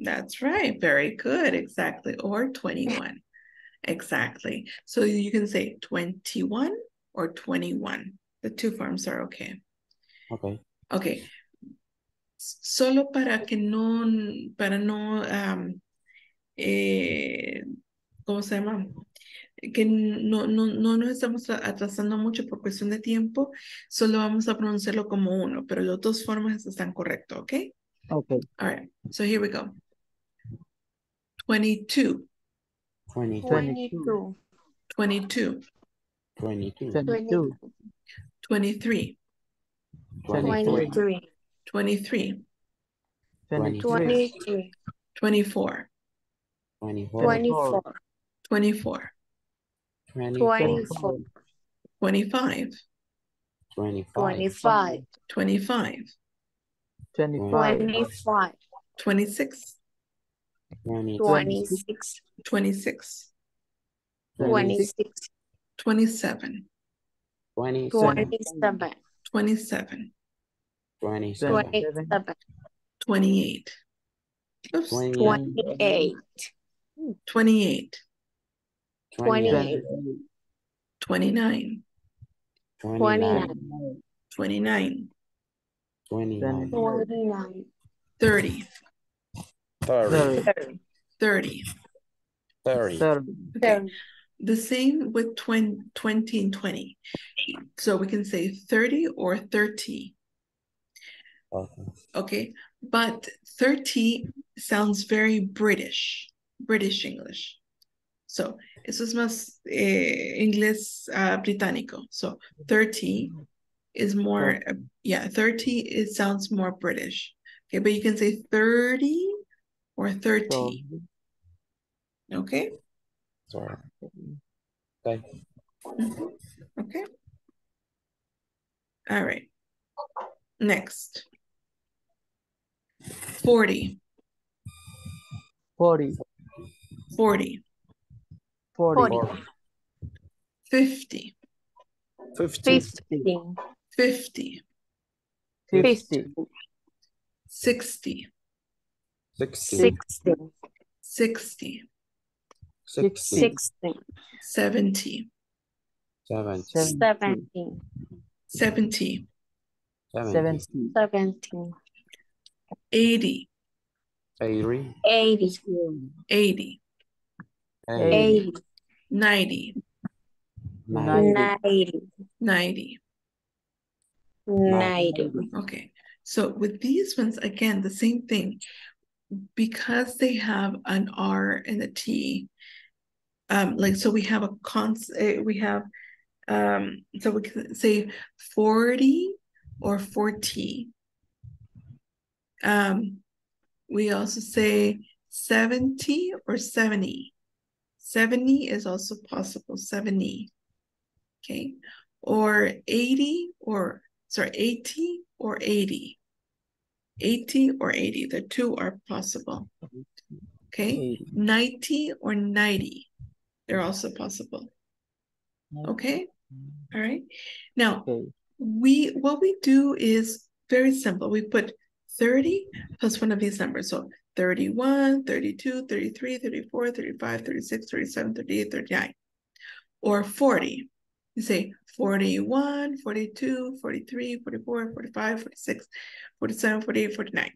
That's right. Very good. Exactly. Or 21. Exactly. So you can say 21 or 21. The two forms are okay. Okay. Ok. S- Solo para que no, para no, am, eh, ¿cómo se llama? Que no, no, no nos estamos atrasando mucho por cuestión de tiempo, solo vamos a pronunciarlo como uno, pero las dos formas están correctas, ¿ok? okay, All right, so here we go. 22, Twenty. twenty-two, 22, Twenty-two. twenty-two, 23, Twenty-three. twenty-three, 23, twenty-three, twenty-three, 24, Twenty-four. twenty-four, 24, twenty-four, 25, Twenty-five. twenty-five, 25, twenty-five, twenty-five, 26, twenty-six, 26, twenty-six, 27, Twenty-seven. twenty-seven, 27, Twenty-seven. twenty-seven, 28. Oops, Twenty-eight. twenty-eight, 28, twenty-eight, twenty-eight, 29, Twenty-nine. 29, Twenty-nine. twenty-nine, 30, Thirty. thirty, thirty. Thirty. thirty, Okay. thirty, The same with 20, 20 and 20. So we can say 30 or 30. Okay. Okay. But 30 sounds very British, British English. So eso es más eh, inglés ah, británico. So 30 is more, uh, yeah, 30 it sounds more British. Okay, but you can say 30 or 30. Okay. Sorry. Okay. Mhm. Okay. All right. Next. 40, forty, 40, Forty. 50, Fifty. 50. 50, fifty, sixty, Sixty. sixteen, sixty, Sixty. sixteen, seventy, Seventy. seventeen, seventy, Seventy. seventy, seventeen, eighty, Eighty. eighty, eighty, Eighty. eighty, ninety, Ninety. ninety, ninety. ninety, Okay, so with these ones, again, the same thing. Because they have an R and a T, um, like, so we have a cons, uh, we have, um, so we can say forty or 40. Um, we also say 70 or 70. 70 is also possible, 70. Okay. Or 80 or, sorry, 80 or 80. 80 or 80. The two are possible. Okay. 90 or 90. They're also possible. Okay. All right. Now, we what we do is very simple. We put 30 plus one of these numbers. So 31, 32, 33, 34, 35, 36, 37, 38, 39. Or 40. You say 41, 42, 43, 44, 45, 46, 47, 48, 49.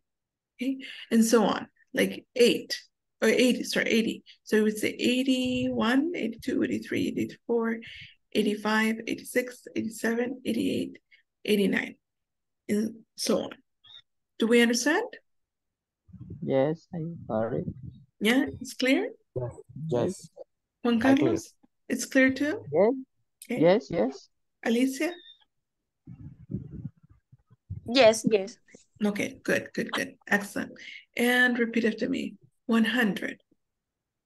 Okay. And so on. Like 8 or 80, sorry, 80. So we would say 81, 82, 83, 84, 85, 86, 87, 88, 89, and so on. Do we understand? Yes, I got it. Yeah, it's clear? Yes. Juan Carlos, it's clear too? Yes, Okay. yes, yes. Alicia? Yes, yes. Okay, good, good, good. Excellent. And repeat after me. 100,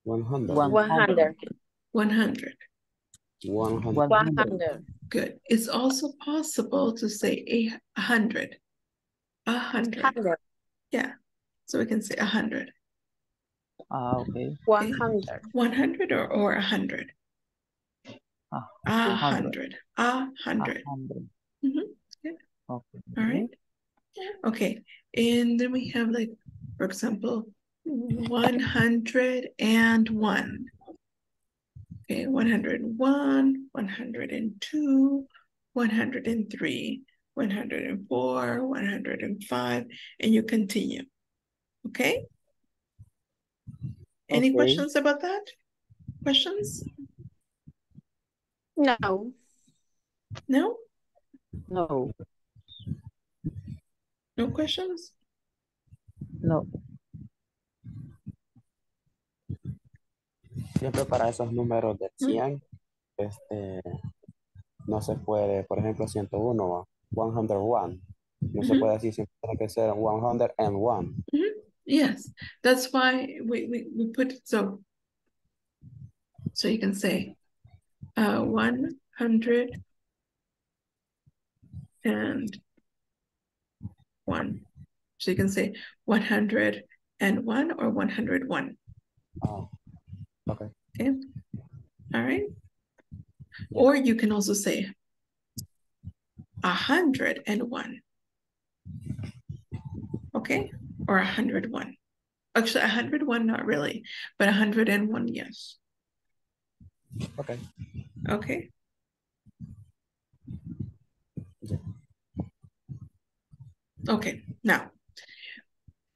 100. 100. 100. 100. One hundred. Good. It's also possible to say a hundred. A hundred. 100. Yeah. So we can say a hundred. Ah, okay. 100. 100 or, or a hundred? Ah, A hundred. hundred. A A hundred. hundred. Mhm, good. Okay. All right. Okay. And then we have like, for example, 101. Okay, 101, 102, 103, 104, 105, and you continue. Okay? Any Okay. questions about that? Questions? No. No? No, No questions? no. Siempre para esos números de Mm. 100, este, no se puede, por ejemplo, 101, 101. No se puede decir, siempre tiene que ser 101. Yes, that's why we, we, we put it so. So you can say, uh, one hundred and one. So you can say one hundred and one or one hundred one, Oh, okay. okay? All right? Or you can also say a hundred and one. Okay, or a hundred one. Actually, a hundred one, not really, but a hundred and one, yes. Okay. Okay. Yeah. Okay, now,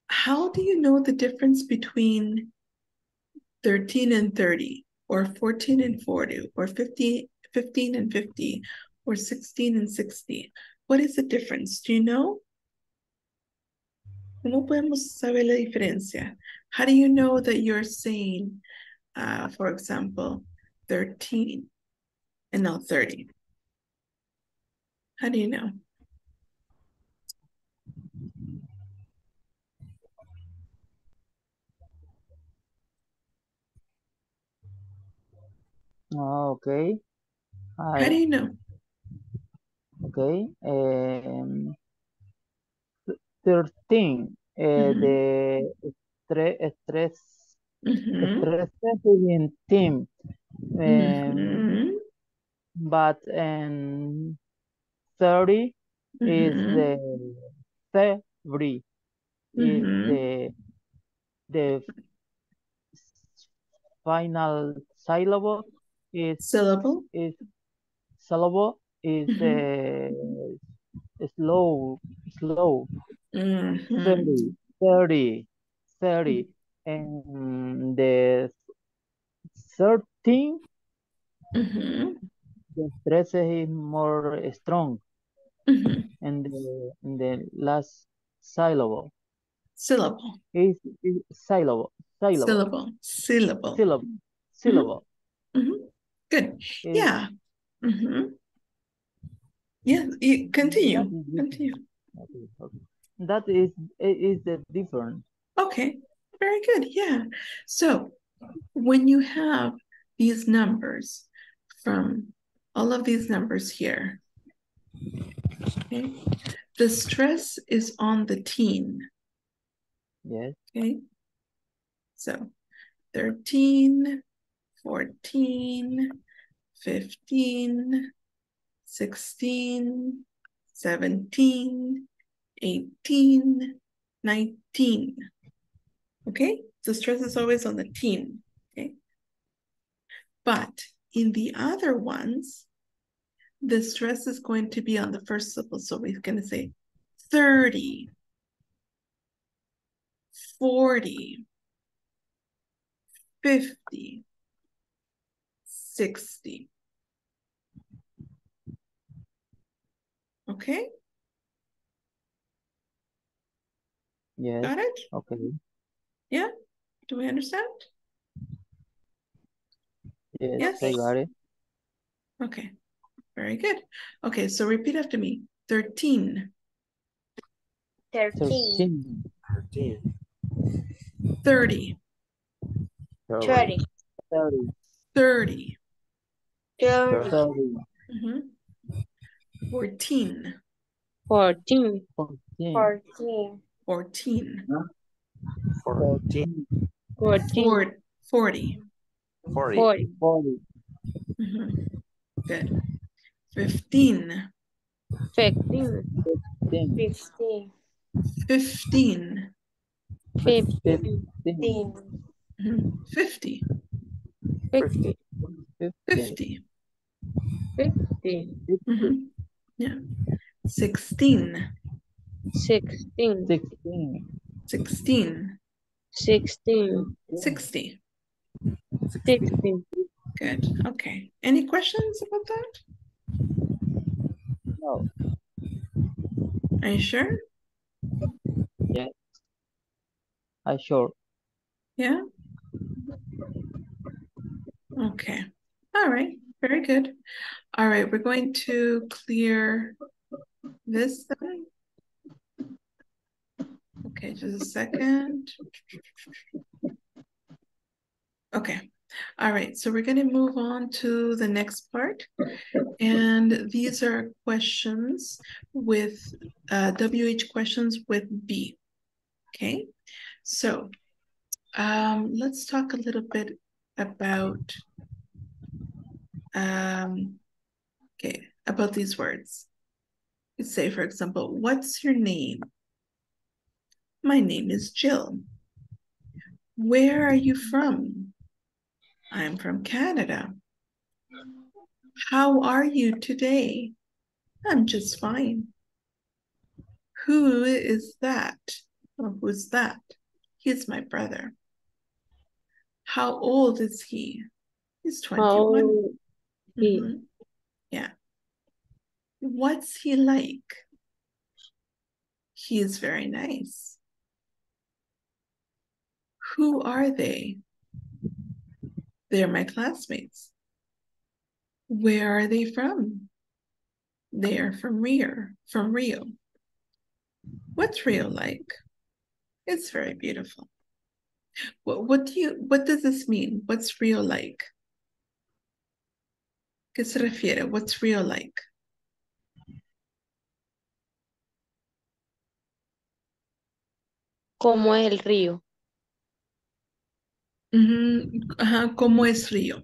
how do you know the difference between 13 and 30, or 14 and 40, or 50, 15 and 50, or 16 and 60? What is the difference? Do you know? ¿Cómo podemos saber la diferencia? How do you know that you're saying, uh, for example, 13 and not 30? How do you know? Ah, okay. How do I, you know? okay. Um, thirteen. Uh, Mhm. the stress, stress, Mhm, stress in team. Um, mhm, but um, thirty is mhm, the February is Mhm. the the final syllable is syllable. is syllable is Mhm. uh, slow slow Mhm, 30 30 30 and the 13 mhm, the stress is more strong mhm. and the, the last syllable Syllable. is, is syllable syllable Syllable. Syllable. syllable syllable Mhm. Good. is Yeah. Mhm. Yeah, you continue. That is. Continue. That is is the difference. Okay, very good. Yeah. So when you have these numbers from all of these numbers here, okay, the stress is on the teen. Yes. Okay. So 13, 14, 15, 16, 17, 18, 19. Okay, the stress is always on the teen. Okay, but in the other ones, the stress is going to be on the first syllable. So we're going to say 30, 40, 50, 60. Okay, Yes. got it? Okay. Yeah, do we understand? Yes, Yes. I got it. Okay, very good. Okay, so repeat after me. 13, Thirteen, 13, 13, 30, 30, 30, 30, thirty, 30, mhm, 14, 14, 14, fourteen, 14, 14, 14, four- 40. 40, 40, 40, mhm, Good. 15, 15, 15, fifteen, 15, 15, 15, fifteen, mhm, 50, 50, 50, 50, 50, mhm, yeah. 16, 16, 16, 16, 16, 60. 60. Good. Okay. Any questions about that? no, Are you sure? yes, I sure. Yeah. Okay. All right. Very good. All right. We're going to clear this then. Okay, just a second. Okay. All right. So we're going to move on to the next part. And these are questions with uh, WH questions with be. Okay. So um, let's talk a little bit about um, okay, about these words. You say, for example, what's your name? My name is Jill. Where are you from? I'm from Canada. How are you today? I'm just fine. Who is that? Or who's that? He's my brother. How old is he? He's 21. How he? Mhm. Yeah. What's he like? He is very nice. Who are they? They're my classmates. Where are they from? They are from Rio, from Rio. What's Rio like? It's very beautiful. What what do you what does this mean? What's Rio like? ¿Qué se refiere? What's Rio like? ¿Cómo es el río? Ujú, ajá, ¿Cómo es Río?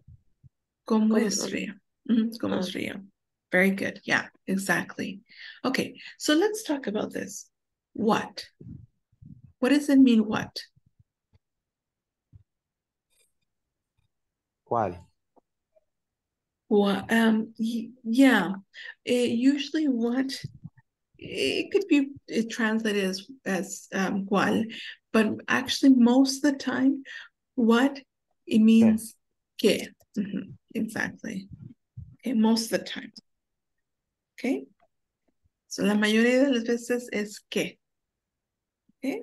¿Cómo ¿Cómo- es Río? Ujú, ¿Cómo es Ah. Río? Very good. Yeah, exactly. Okay, so let's talk about this. What? What does it mean, what? ¿Cuál? Well, um, yeah, it, usually what it could be it translated as as um cual, but actually most of the time, what it means que. Mhm, exactly. Okay, most of the time. Okay. So la mayoría de las veces es que. Okay.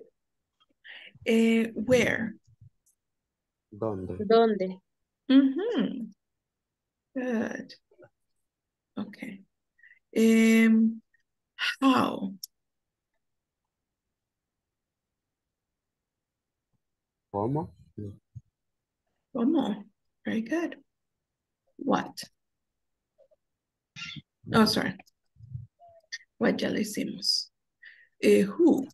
Eh, where? ¿Dónde? ¿Dónde? Mm-hmm. Good. Okay. Um, how? ¿Cómo? ¿Cómo? Very good. What? Oh, sorry. What ya lo hicimos. Eh, who?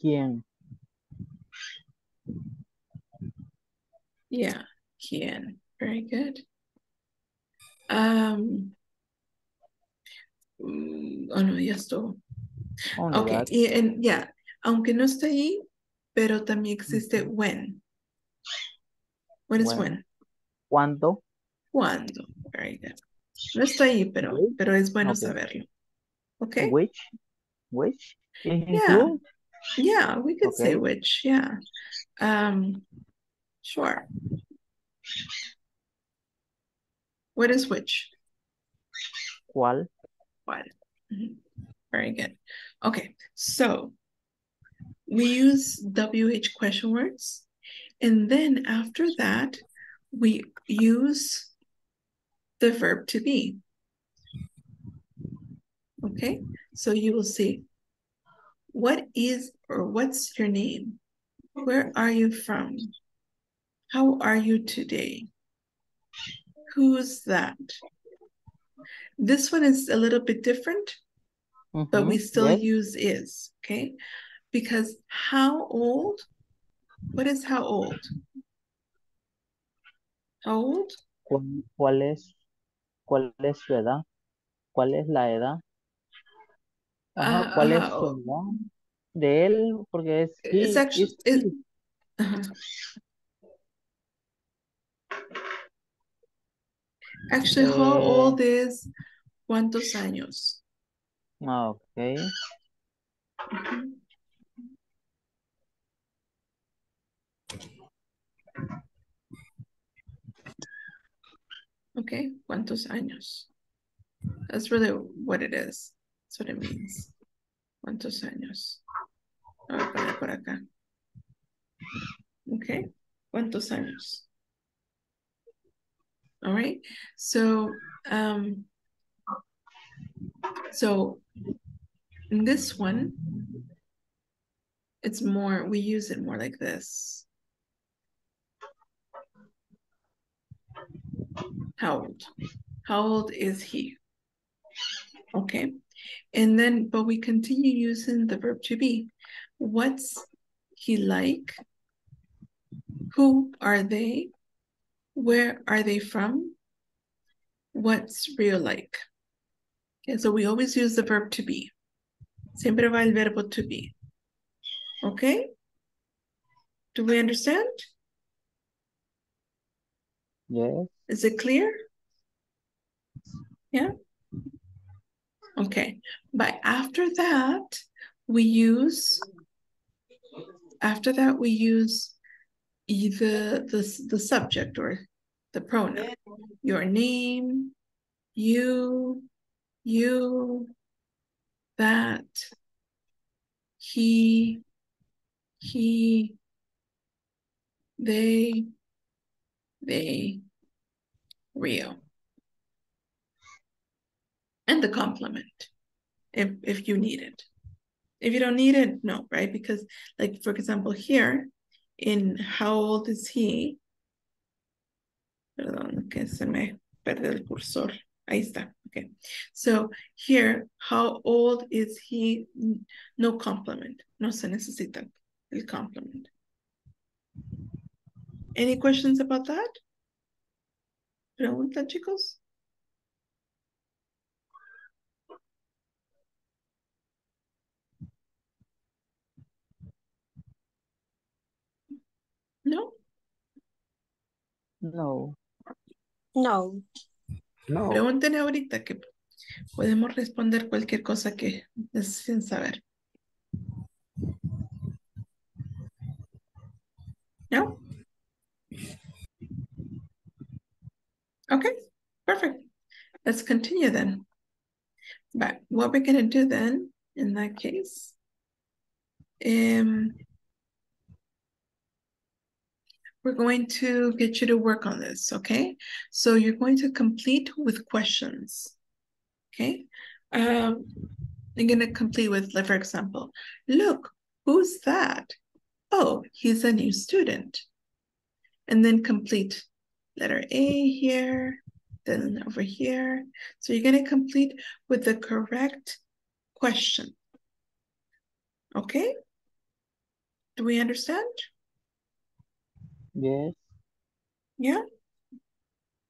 ¿Quién? Yeah, can. Very good. Um, mm, oh no, ya estuvo. Only Okay, that. y en, ya, aunque no está ahí, pero también existe when. What is When. when? ¿Cuándo? Cuando. Very good. No está ahí, pero, pero es bueno Okay. saberlo. Okay? Which? Which? Yeah. Yeah, we could say which, yeah. Um, sure. What is which? ¿Cuál? What? Mhm. Very good. Okay, so we use WH question words, and then after that, we use the verb to be. Okay, so you will see what is or what's your name? Where are you from? How are you today? Who's that? This one is a little bit different, but we still yes. use is, okay? Because how old? What is how old? How old? ¿Cuál, es, cuál es su edad? ¿Cuál es la edad? Ajá, Uh, ¿cuál es su edad de él? Porque es It's actually it. (laughs) Actually, how old is cuántos años? ah, ok. Ujú. Okay, cuántos años? That's really what it is. That's what it means. ¿Cuántos años? A ver, por acá. Okay, ¿cuántos años? All right. So, um, so in this one, it's more, we use it more like this. How old? How old is he? Okay. And then, but we continue using the verb to be. What's he like? Who are they? Where are they from? What's real like? Okay, so we always use the verb to be. Siempre va el verbo to be. Okay? Do we understand? Yes. Is it clear? Yeah? Okay, but after that, we use, after that, we use either the, the subject or the pronoun. Your name, you, you, that, he, he, they, they, real. And the complement, if, if you need it. If you don't need it, no, right? Because like, for example, here, in how old is he? Perdón, que se me perde el cursor. Ahí está, okay. So here, how old is he? No complement, no se necesita el complement. Any questions about that? Pregunta, chicos? No? No. No. No. Pregunten ahorita que podemos responder cualquier cosa que necesiten saber. No? Okay, perfect. Let's continue then. But what we're gonna do then, in that case, um, we're going to get you to work on this, okay? So you're going to complete with questions, okay? Um, you're gonna complete with, like, for example, look, who's that? Oh, he's a new student. And then complete letter A here, then over here. So you're gonna complete with the correct question. Okay? Do we understand? Yes. Yeah?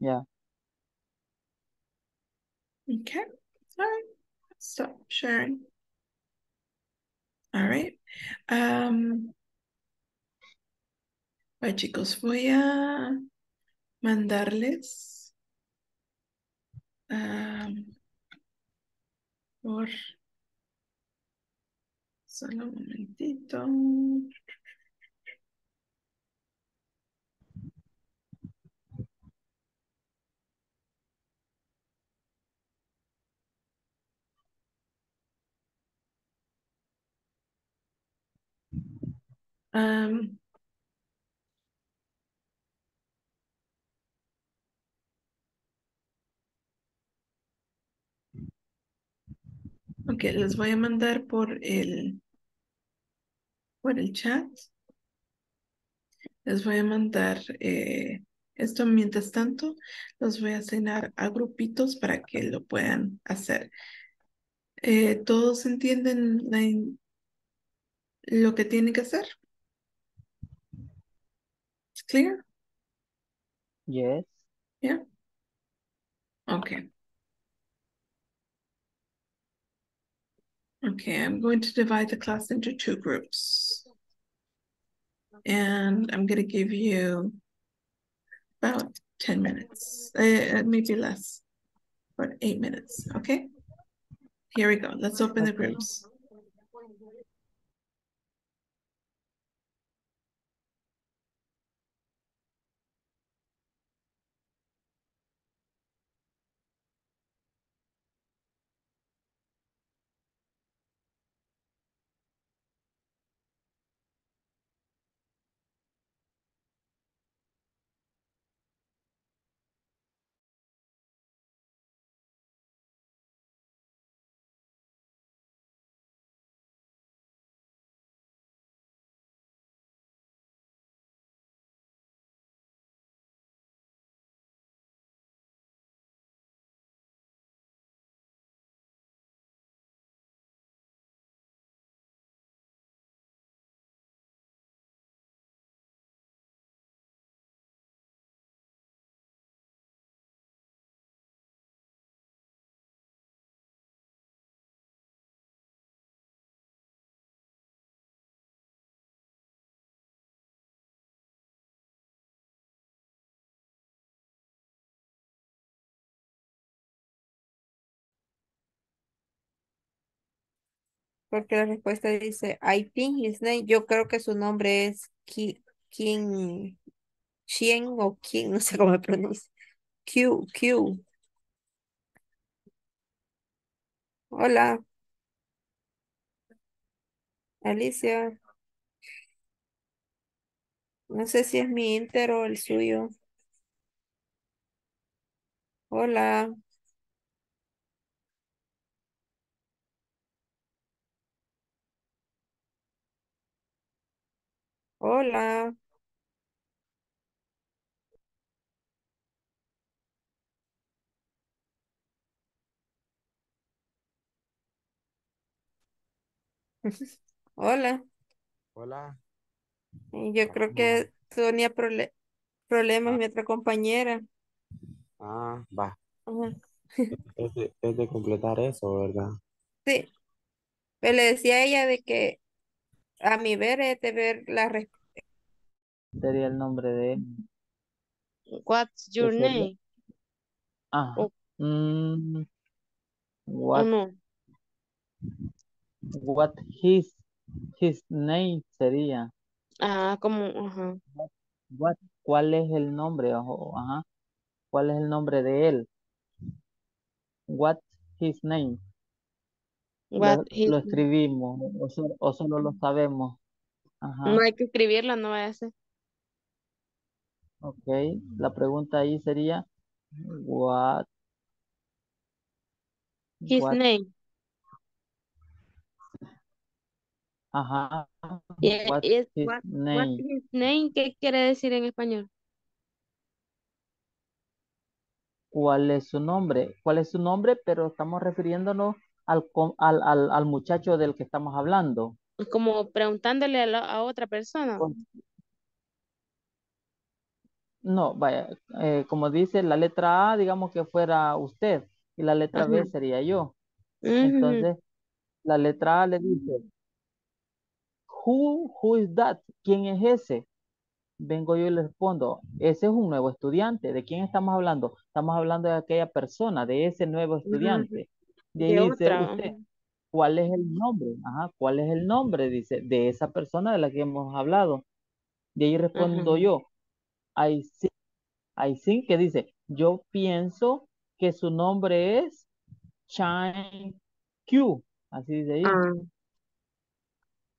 Yeah. Okay. All right. Stop sharing. All right. Um, bueno, chicos, voy a mandarles um, por solo un momentito. Um, ok, les voy a mandar por el, por el chat. Les voy a mandar eh, esto mientras tanto, los voy a asignar a grupitos para que lo puedan hacer. Eh, ¿Todos entienden lo que tienen que hacer? ¿Es clear? Yes. Yeah. Okay. Okay, I'm going to divide the class into two groups. And I'm gonna give you about ten minutes, uh, maybe less, but eight minutes, okay? Here we go. Let's open the groups. Porque la respuesta dice, I think his name, yo creo que su nombre es Ki- King, Chien o King, (laughs) no sé cómo se pronuncia. Q, Q. Hola, Alicia. No sé si es mi inter o el suyo. Hola, hola. (laughs) Hola. Hola. Y Yo creo que tenía prole- problemas Ah. mi otra compañera. Ah, va. Ajá. Es de, es de completar eso, ¿verdad? Sí, pero le decía a ella de que a mi ver es de ver la respuesta. Sería el nombre de What's your name? Ah. O- mm, ¿O what no? what his his name sería. Ah, como, ajá. What ¿cuál es el nombre? Ajá. ¿Cuál es el nombre de él? What his name. What Lo, escribimos o, so- o solo lo sabemos. Ajá. No hay que escribirlo, no vaya a ser. Ok, la pregunta ahí sería, what, His what, name. ajá, Yeah, what is his what, his name, ¿qué quiere decir en español? cuál es su nombre, cuál es su nombre, pero estamos refiriéndonos al, al, al, al muchacho del que estamos hablando. Como preguntándole a, la- a otra persona. Con- No, vaya, eh, como dice la letra A, digamos que fuera usted y la letra B sería yo. Entonces, la letra A le dice, who, who is that? ¿Quién es ese? Vengo yo y le respondo, ese es un nuevo estudiante. ¿De quién estamos hablando? Estamos hablando de aquella persona, de ese nuevo estudiante. De ahí De dice usted, ¿cuál es el nombre? Ajá, ¿cuál es el nombre? Dice, de esa persona de la que hemos hablado. De ahí respondo Ajá. yo, I think, I think, que dice, yo pienso que su nombre es Chan Q. Así dice ahí. Ah,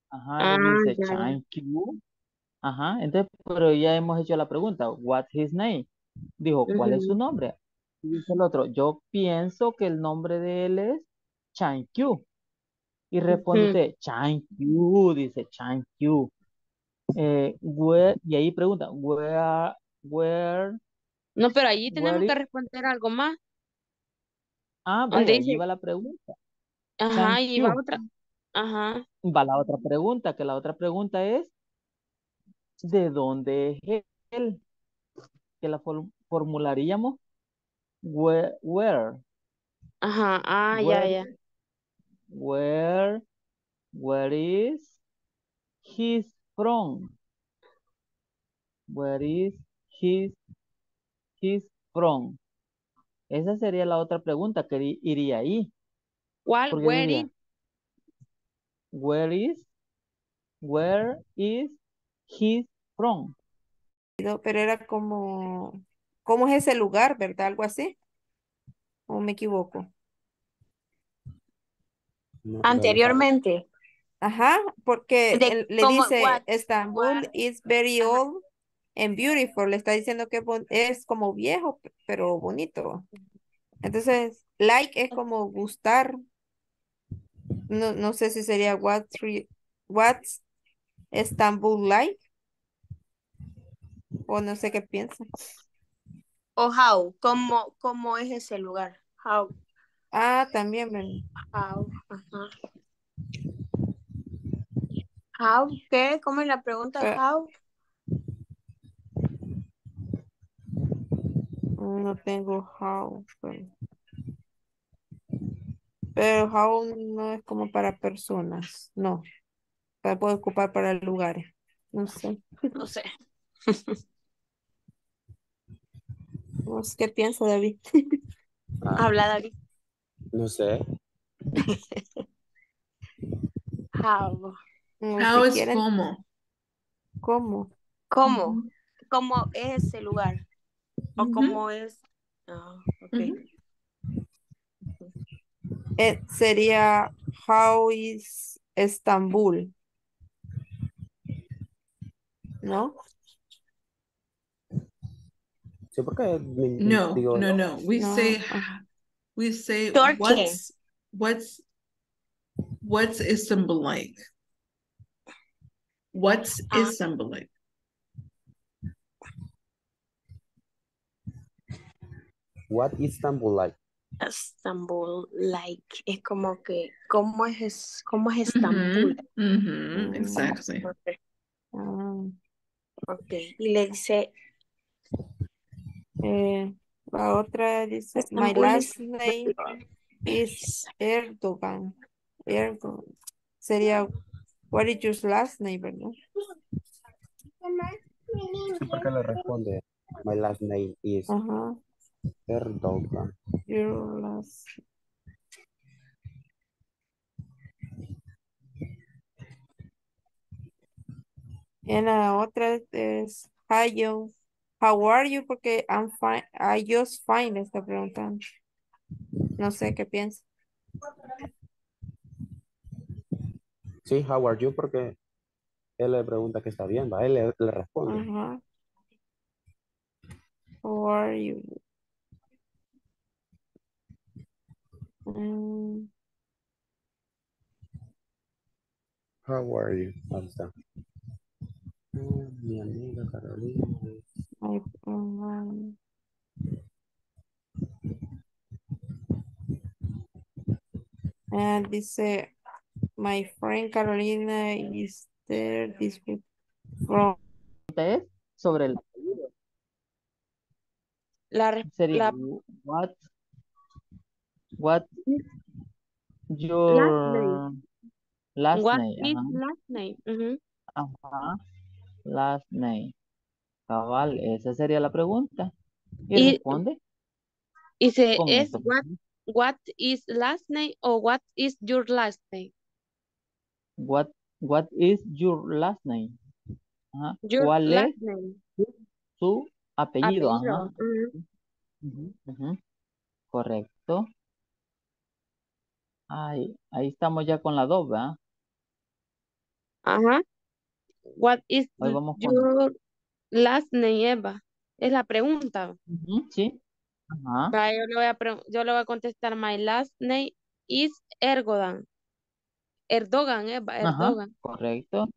Ajá, ah, dice ya, Q. Ajá, entonces, pero ya hemos hecho la pregunta, what's his name? Dijo, ¿cuál es su nombre? Dice el otro, yo pienso que el nombre de él es Chan Q. Y responde ujú. usted, Chan Q, dice Chan Q. Eh, where- y ahí pregunta, where, where, No, pero allí tenemos que responder algo más. Ah, vaya, ahí dice, va la pregunta. ajá, y va otra. Ajá. Va la otra pregunta, que la otra pregunta es, ¿de dónde es él? Que la for- formularíamos, where, where, Ajá. Ah, ya, where, ya. where, where is his from? Where is his, his from? Esa sería la otra pregunta que iría ahí, ¿Cuál? Where diría, is? where is, where is his from? No, Pero era como, ¿cómo es ese lugar, verdad? Algo así. ¿O me equivoco? No. Anteriormente, Ajá, porque de él- le como dice what, Estambul what, is very ajá. old and beautiful. Le está diciendo que es como viejo, pero bonito. Entonces, like es como gustar. No, no sé si sería what what's Istanbul like o no sé qué piensa. O how, ¿cómo, cómo es ese lugar? How, Ah, también, ¿verdad? how, ajá. How, ¿qué? ¿Cómo es la pregunta? Eh, How, no tengo how. Pero, pero how no es como para personas. No, para puede ocupar para lugares. No sé. no sé. (laughs) Sé qué piensa David. Ah, Habla David. no sé. (laughs) How, How si is quieren, como. ¿cómo? ¿cómo? Ujú, ¿Cómo es ese lugar? ¿O cómo es? Ah, ok. ujú. Eh, sería how is Estambul, ¿no? Sí, porque No, digo, no, no. We No. say we say Turkey. what's what's what's Istanbul like? What's Ah. Istanbul like? what is Istanbul like? Estambul, like, es como que, ¿cómo es, cómo es Estambul? Mhm, mhm, Mm. exactly. Ok, ah, ok. Y le dice, eh, la otra dice, my last name is Erdogan. Erdogan. Sería, what is your last name, verdad? Sí, porque le responde, my last name is Ajá, Erdogan. your last. En la otra es, hi, you, how are you? Porque I'm fine, I just fine, le está preguntando. No sé qué piensa. Sí, how are you? Porque él le pregunta que está bien, va, él le, le responde. Ajá. How are you? Mm, How are you? ¿Dónde está? Mm, Mi amiga Carolina. I, um, and dice, my friend Carolina is there this week from sobre el La, sería la what what is last your last what name is ajá, last name? Ujú. ajá, last name cabal esa sería la pregunta y Y responde dice, con ¿es what, what is last name o what is your last name? what what is your last name ajá, Your cuál last es name. su apellido ajá Apellido. Ujú. ujú, ujú, correcto ahí ahí estamos ya con la dos ¿verdad? Ajá. What is hoy vamos con your last name, Eva? Es la pregunta. Sí ajá Va, yo le voy a, yo le voy a contestar, my last name is Erdogan. Erdogan, Eva, ajá Erdogan. correcto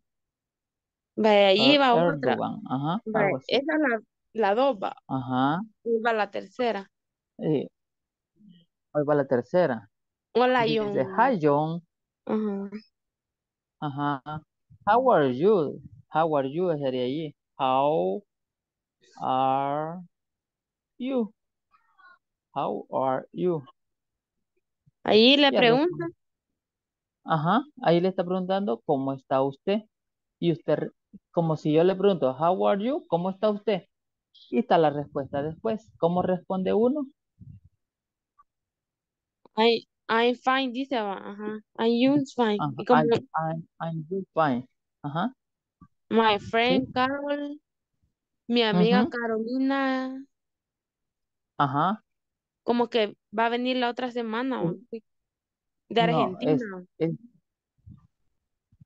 Vaya, Er- va otra. Ajá esa es la, la dos, va. ajá Y va la tercera. eh, hoy va la tercera Hola, dice John. hi John Ajá. ajá how are you how are you sería allí how are you how are you Ahí le pregunta. ajá ahí le está preguntando cómo está usted y usted como si yo le pregunto how are you cómo está usted y está la respuesta después. Cómo responde uno I, I'm fine, dice. Ajá. I'm fine. ajá Y como I'm, fine. Ajá my friend Carol, mi amiga ujú, Carolina, ajá. Como que va a venir la otra semana, va. De no es, Argentina. es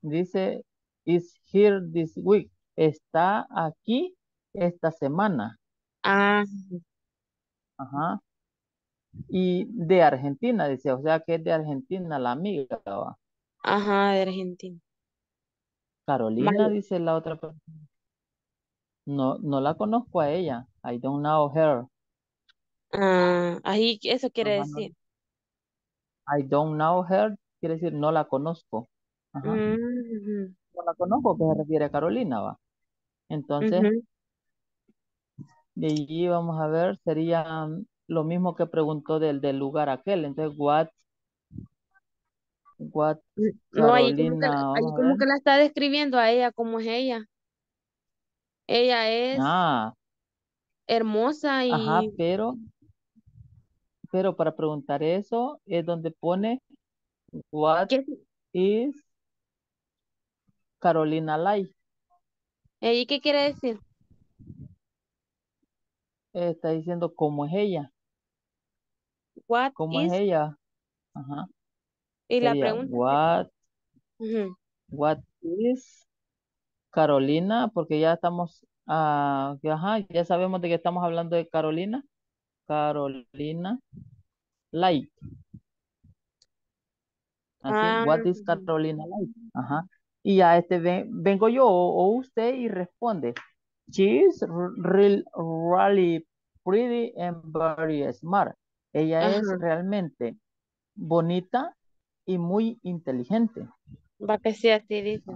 dice is here this week está aquí esta semana. Ah, ajá. Y de Argentina dice o sea que es de Argentina la amiga ¿va? ajá, de Argentina. Carolina dice la otra persona. No no la conozco a ella. I don't know her. Ah, ahí eso quiere Ajá, no- decir. I don't know her quiere decir no la conozco. Ajá. Mm, no la conozco que se refiere a Carolina va. Entonces de allí vamos a ver sería lo mismo que preguntó del del lugar aquel. Entonces what what No, ahí como que, ahí como la está describiendo a ella, como es ella. Ella es ah. hermosa ajá y pero pero para preguntar eso es donde pone what ¿qué, is Carolina like ahí qué quiere decir? Está diciendo cómo es ella. What cómo es ella. Ajá y la sería pregunta what ujú, what is Carolina porque ya estamos ah, que, ajá ya sabemos de que estamos hablando de Carolina. Carolina like así Ah, what is ujú. Carolina like ajá. Y ya este ven- vengo yo o, o usted y responde. She's real, really pretty and very smart. Ella es realmente bonita y muy inteligente va que sí así dice.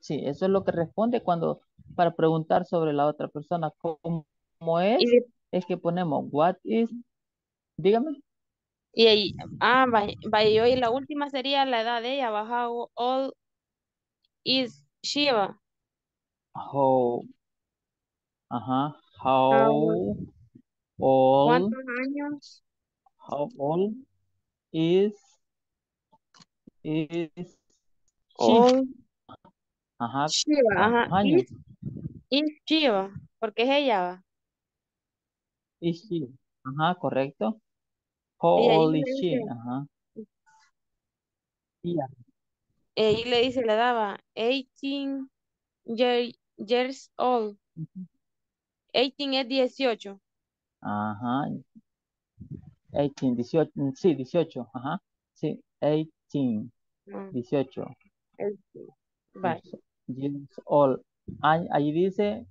Sí, eso es lo que responde cuando para preguntar sobre la otra persona. ¿Cómo, cómo es? Y, Es que ponemos what is, dígame. y ahí, ah, vaya, y la última sería la edad de ella, how old is she, va? How, ajá, how old, ¿cuántos años? how old is, is she? Old Ajá, she, va, ajá, ¿cuántos años? is, is she, va, porque es ella, va. Is she? Ajá, correcto. How Y ahí old le is she? dice, Ajá. Y ya. ahí le dice, le daba 18 ye- years old. Ujú. 18 es 18. Ajá. 18, 18, mm, sí, 18, ajá. Sí, 18, No, 18. 18. Bye. Years old. Ahí, ahí dice,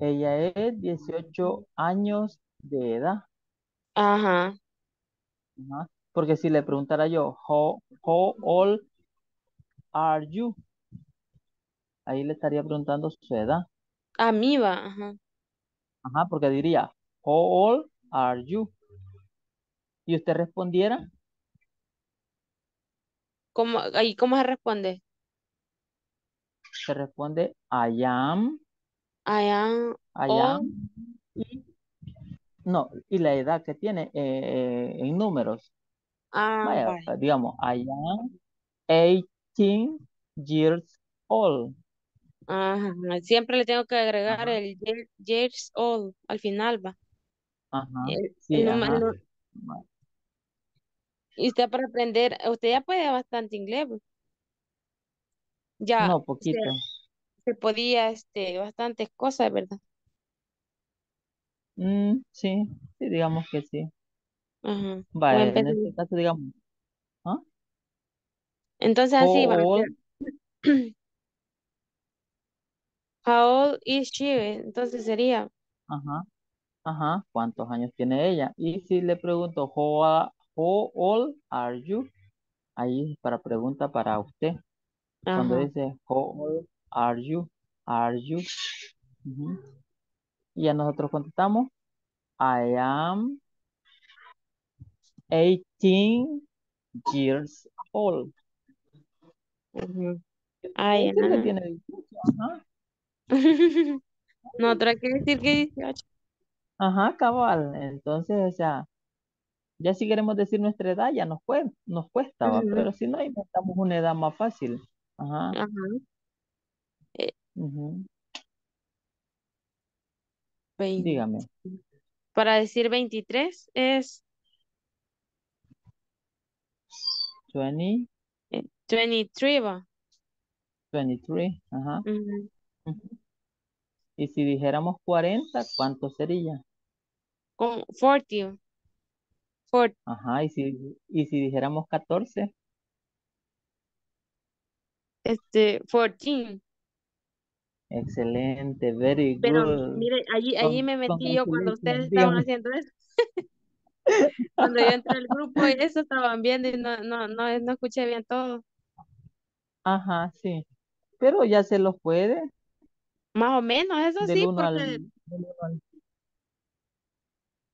ella es 18 años de edad. Ajá. Ajá. Porque si le preguntara yo, how, how old are you? Ahí le estaría preguntando su edad. A mí va. Ajá. Ajá, porque diría, how old are you? Y usted respondiera, ¿Cómo, ahí, ¿Cómo se responde? se responde, I am, I am I old. am, y, no, y la edad que tiene eh, eh, en números. Ah, Vaya, digamos, I am 18 years old. Ajá. Siempre le tengo que agregar Ajá, el ye- years old al final, va. ajá, El, sí, el número, el ajá. Y usted para aprender, usted ya puede bastante inglés. va. Ya No, poquito. se podía, este, bastantes cosas, ¿verdad? Mm, sí, sí, digamos que sí. Ajá. Vaya, en este caso, digamos, ¿ah? Entonces así va. old, How old is she? Entonces sería, ajá, ajá, ¿cuántos años tiene ella? Y si le pregunto, how, how old are you? Ahí es para pregunta para usted. Cuando ajá. dice, how old are you? Are you? Ujú. Y ya nosotros contestamos, I am 18 years old. ujú. Puede Ay, decir que tiene 18, ajá. (laughs) No, otra que decir que 18. Ajá, cabal. Entonces, o sea, ya si queremos decir nuestra edad, ya nos, cue- nos cuesta, ¿va? Ujú, Pero si no, inventamos una edad más fácil. Ajá. Ajá. Eh, ujú. vein- Dígame. Para decir 23 es 20, eh, 23, va. 23. Ajá. Ujú. ujú. Y si dijéramos 40, ¿cuánto sería? Con 40. 40. Ajá. Y si, y si dijéramos 14, Este, 14. excelente, very Pero good. mire, allí, allí me metí yo cuando ustedes estaban haciendo eso. (laughs) Cuando yo entré al grupo, eso estaban viendo y no, no, no, no escuché bien todo. Ajá, sí. Pero ya se los puede Más o menos, eso del sí, 1 al, porque del uno al-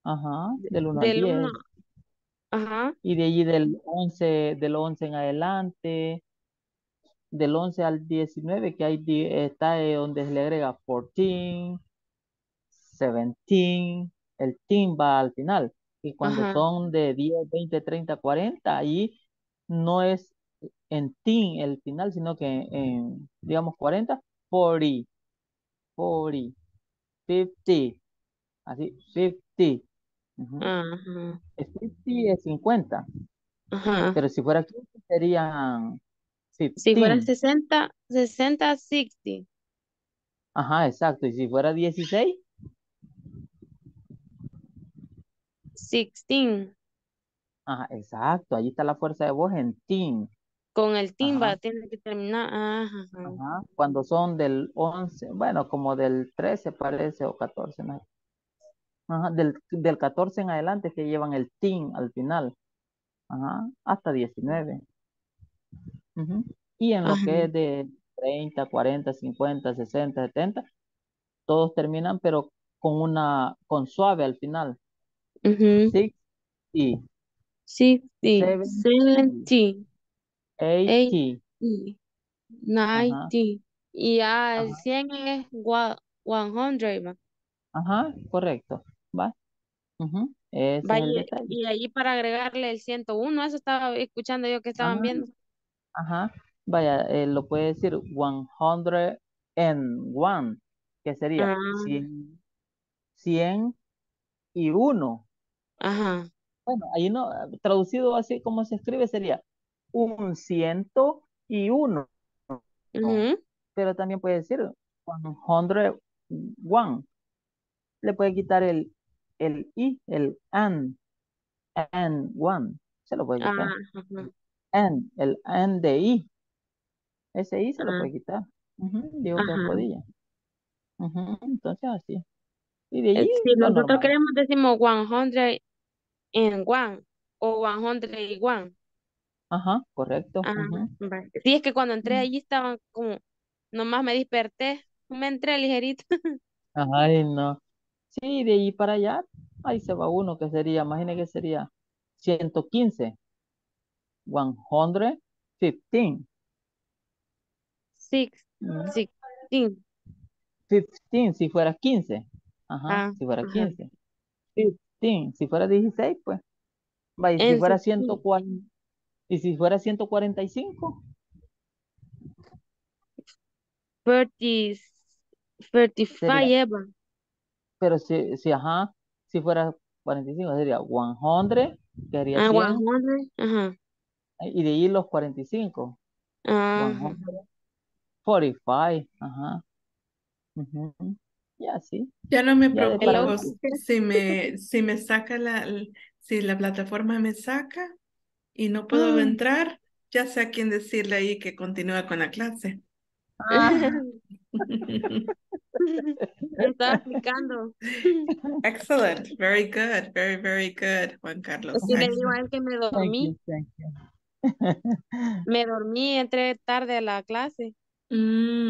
ajá, de- del 1 al del 1, 10. Ajá, Y de allí del 11, del 11 en adelante, del 11 al 19, que hay, está eh, donde se le agrega 14, 17, el team va al final. Y cuando ajá, son de 10, 20, 30, 40, ahí no es en team el final, sino que en, digamos, 40, 40, 40, 50, así, 50. Ujú. ajá, El 50 es 50, ajá. pero si fuera 15 serían Si fuera 15. 60, 60, 60, Ajá, exacto. Y si fuera 16, 16. ajá, exacto. Ahí está la fuerza de voz en team. Con el timba tiene que terminar. Ajá. ajá. Cuando son del 11, bueno, como del 13 parece o 14, ¿no? Ajá, del, del 14 en adelante que llevan el team al final. Ajá, hasta 19. Ujú. Y en lo Ajá. que es de 30, 40, 50, 60, 70, todos terminan, pero con una, con suave al final. Ujú. 60, 60, 70, 70, 80. 80, Ajá, 90. Y ya el ajá, 100 es gua- 100, va. ajá, correcto. Va. Ujú, Ese es Vaya, el detalle. y ahí para agregarle el 101, eso estaba escuchando yo que estaban Ah, viendo. ajá. Vaya, eh, lo puede decir 101, que sería Ah, 100, 100 y 1. ajá. Bueno, ahí no, traducido así como se escribe sería un ciento y uno. Ujú. Pero también puede decir 101. le puede quitar el, el i, el and, and one, se lo puede Ah, quitar. ajá. And, el and de i, ese i se lo Ah. puede quitar. Digo que Ajá. podía. Ujú, Entonces así. Y de Eh, allí Si lo nosotros normal. queremos decimos 100 en one o 101. Ajá, correcto. Ah, ujú. va. Sí, es que cuando entré allí estaban como, nomás me desperté, me entré ligerito. (laughs) Ay, no. Sí, de ahí para allá, ahí se va uno, que sería, imagine que sería 115. 115. Six, Mm, sixteen. 15, si fuera 15. Ajá, Ah, si fuera ajá. 15. 15, si fuera 16, pues. Si fuera 16. 140, y si fuera 145, 30, 35, sería, Eva. Pero si, si, ajá, si fuera 45, sería 100, que haría Ah, 100, 100. Ajá. y de ahí los 45. Ajá. 145, ajá. ujú, Y así, Ya no me ya preocupo si me, si me saca la, si la plataforma me saca y no puedo Ah, entrar, ya sé a quién decirle ahí que continúa con la clase. ah, (laughs) (laughs) Me estaba explicando. Excellent, very good, very, very good, Juan Carlos. Sí, le digo a él que me thank dormí. you, thank you. (laughs) Me dormí, entré tarde a la clase.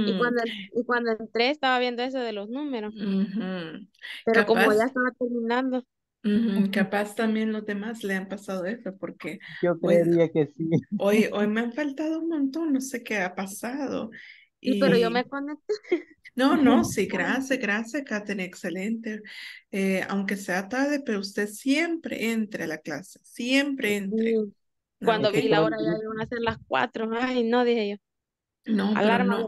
Y Mm, cuando, y cuando entré estaba viendo eso de los números. ujú. Pero como Capaz, ya estaba terminando. ujú, capaz también los demás le han pasado eso, porque Yo hoy, creería que sí. hoy, hoy me han faltado un montón, no sé qué ha pasado. Sí, pero yo Y me conecté. (laughs) no, no, sí, gracias, gracias, Katherine, excelente. Eh, aunque sea tarde, pero usted siempre entre a la clase, siempre entre, Sí. Cuando vi la hora ya iban a ser las cuatro. Ay, no, dije yo. No, Alarma no.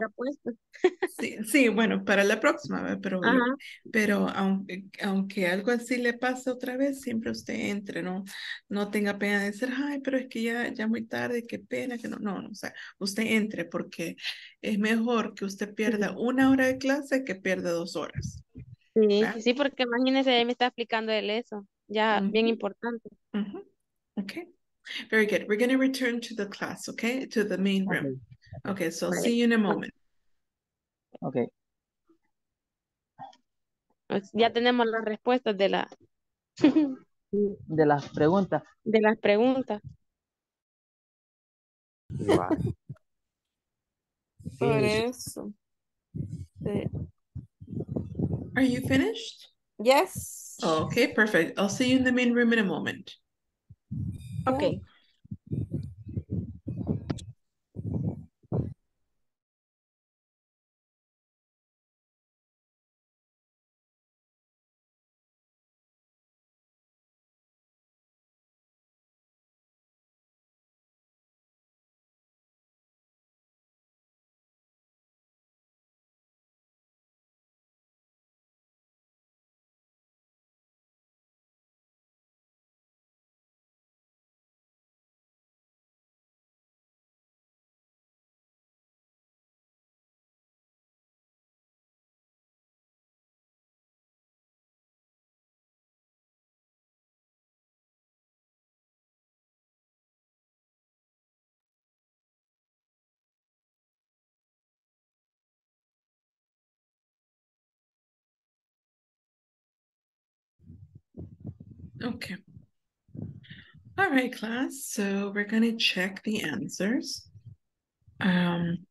Sí, sí, bueno, para la próxima, pero, Ajá. pero aunque, aunque algo así le pase otra vez, siempre usted entre, no, no tenga pena de decir, ay, pero es que ya, ya muy tarde, qué pena, que no, no, no, o sea, usted entre porque es mejor que usted pierda una hora de clase que pierda dos horas, sí, ¿verdad? sí, porque imagínese, me está explicando él eso. Ya, bien importante. ujú. Okay, very good. We're going to return to the class, okay, to the main Ok, room. ok, Okay, so Vale. see you in a moment. ok. pues Ya tenemos las respuestas de la, De las preguntas. de las preguntas. Vale. Por eso. Sí. Are you finished? Yes. Okay, perfect. I'll see you in the main room in a moment. Ok. Okay. All right, class. So we're gonna check the answers. Um,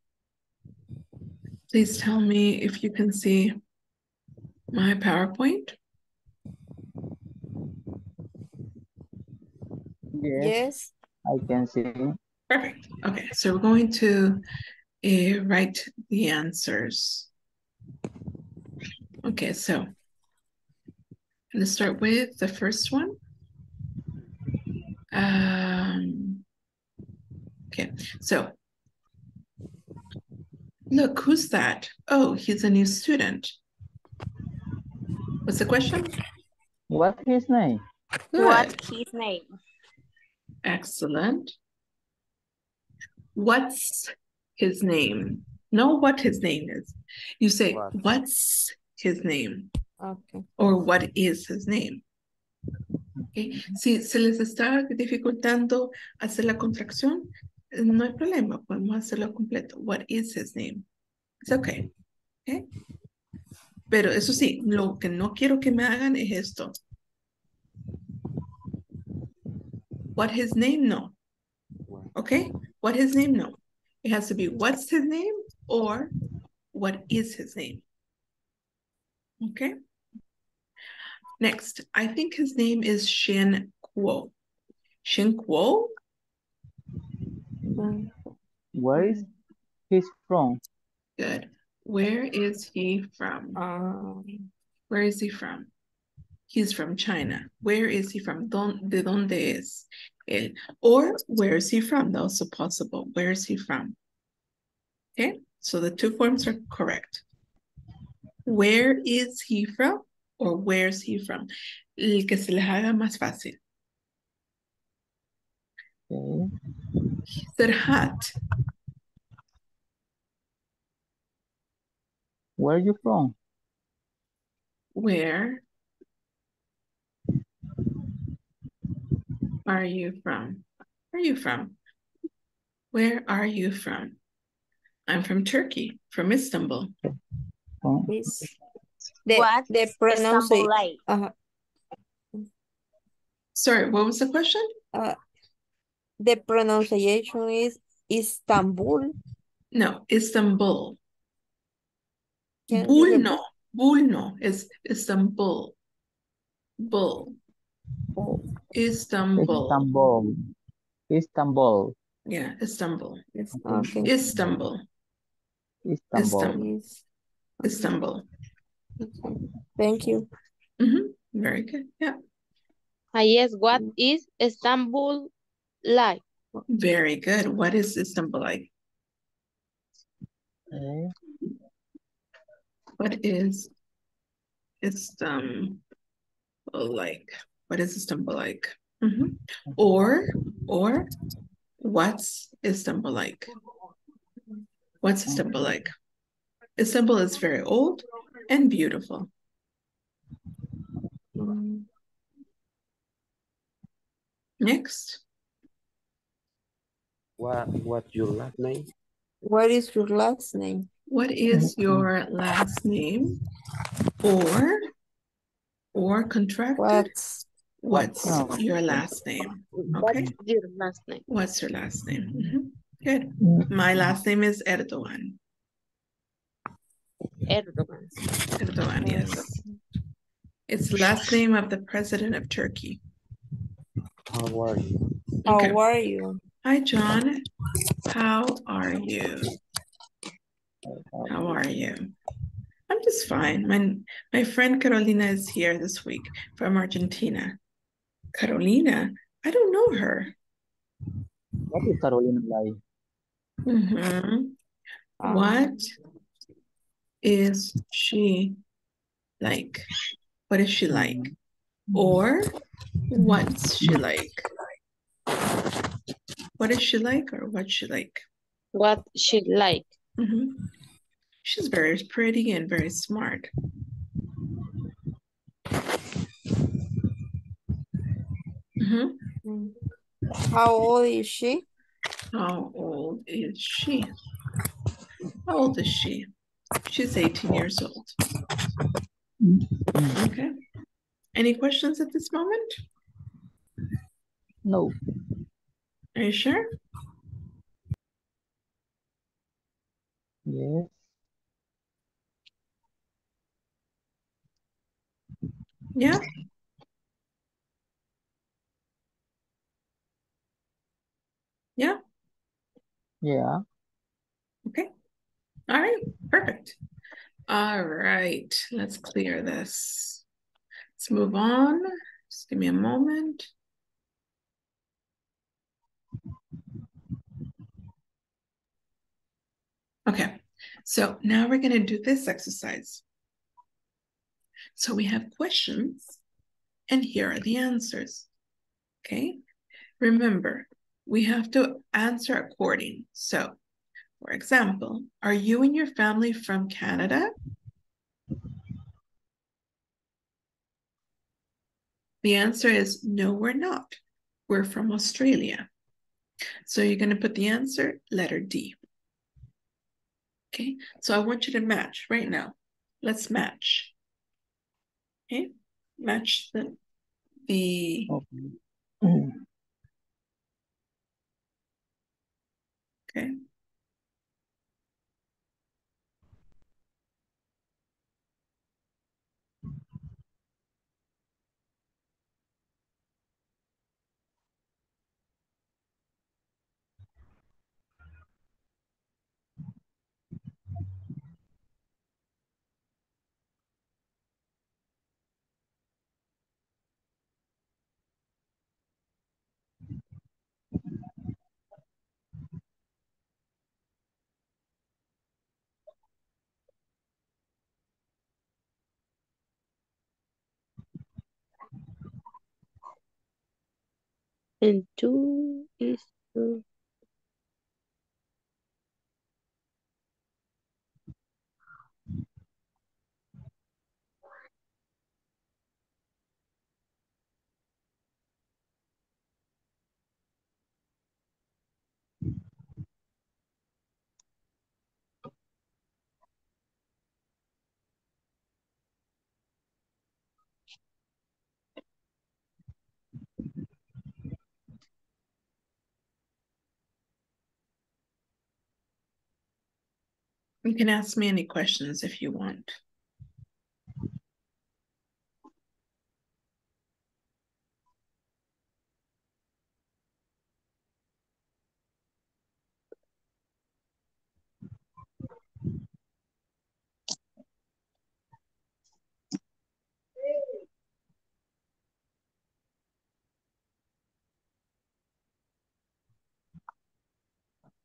please tell me if you can see my PowerPoint. Yes, Yes. I can see. Perfect. Okay, so we're going to uh, write the answers. Okay, so let's start with the first one. Um, okay, so look, who's that? Oh, he's a new student. What's the question? What's his name? Good. What's his name? Excellent. What's his name? Know what his name is. You say, What? what's his name? Okay. or what is his name. Okay. Si se les está dificultando hacer la contracción, no hay problema, podemos hacerlo completo. What is his name? It's okay. Okay. Pero eso sí, lo que no quiero que me hagan es esto. What his name? No. Okay. What his name? No. It has to be what's his name or what is his name. Okay. Next, I think his name is Shen Kuo. Shen Kuo? Where is he from? Good. Where is he from? ah, Where is he from? He's from China. Where is he from? Don, ¿De dónde es? él? Or where is he from? That's also possible. Where is he from? Okay, so the two forms are correct. Where is he from? Or where's he from? El que se les haga más fácil. Okay. Serhat, Where are you from? where are you from? Where are you from? Where are you from? I'm from Turkey, from Istanbul. Oh. From is the What the pronunciation. like? Uh, Sorry, what was the question? uh, the pronunciation is Istanbul. No, Istanbul. Can you Bull no, bull no, it's Istanbul. Bull. Oh, Istanbul. Istanbul. Istanbul. Yeah, Istanbul. it's Okay. okay. Istanbul. Istanbul. Is- Istanbul. Okay. Thank you. hmm Very good. Yeah, Ah, yes, what is Istanbul like? very good. What is Istanbul like? Okay. What is Istanbul like? What is Istanbul like? Mhm. Or, or what's Istanbul like? What's Istanbul like? Istanbul is very old and beautiful. Next, what what's your last name? What is your last name? what is your last name? Or, or contracted, What's what's Oh. your last name? What Okay, is your last name? what's your last name? Mhm. Good. Mm, My last name is Erdogan. Erdogan. Erdogan, yes. It's the last name of the president of Turkey. How are you? how are you? Hi, John. How are you? How are you? I'm just fine. My my friend Carolina is here this week from Argentina. Carolina, I don't know her. What is Carolina like? Mhm. Um, What is she like? What is she like? Or what's she like? What is she like or what's she like? What she like? Mhm. She's very pretty and very smart. Mm. How old is she? How old is she? How old is she? She's 18 years old. Okay. Any questions at this moment? No. Are you sure? Yes. Yeah. Yeah. Yeah. All right. Perfect. All right. Let's clear this. Let's move on. Just give me a moment. Okay. So now we're going to do this exercise. So we have questions, and here are the answers. Okay. Remember, we have to answer according. So, for example, are you and your family from Canada? The answer is no, we're not. We're from Australia. So you're going to put the answer letter D. Okay, so I want you to match right now. Let's match. Okay, match the the Okay. Mm. And two is two. You can ask me any questions if you want.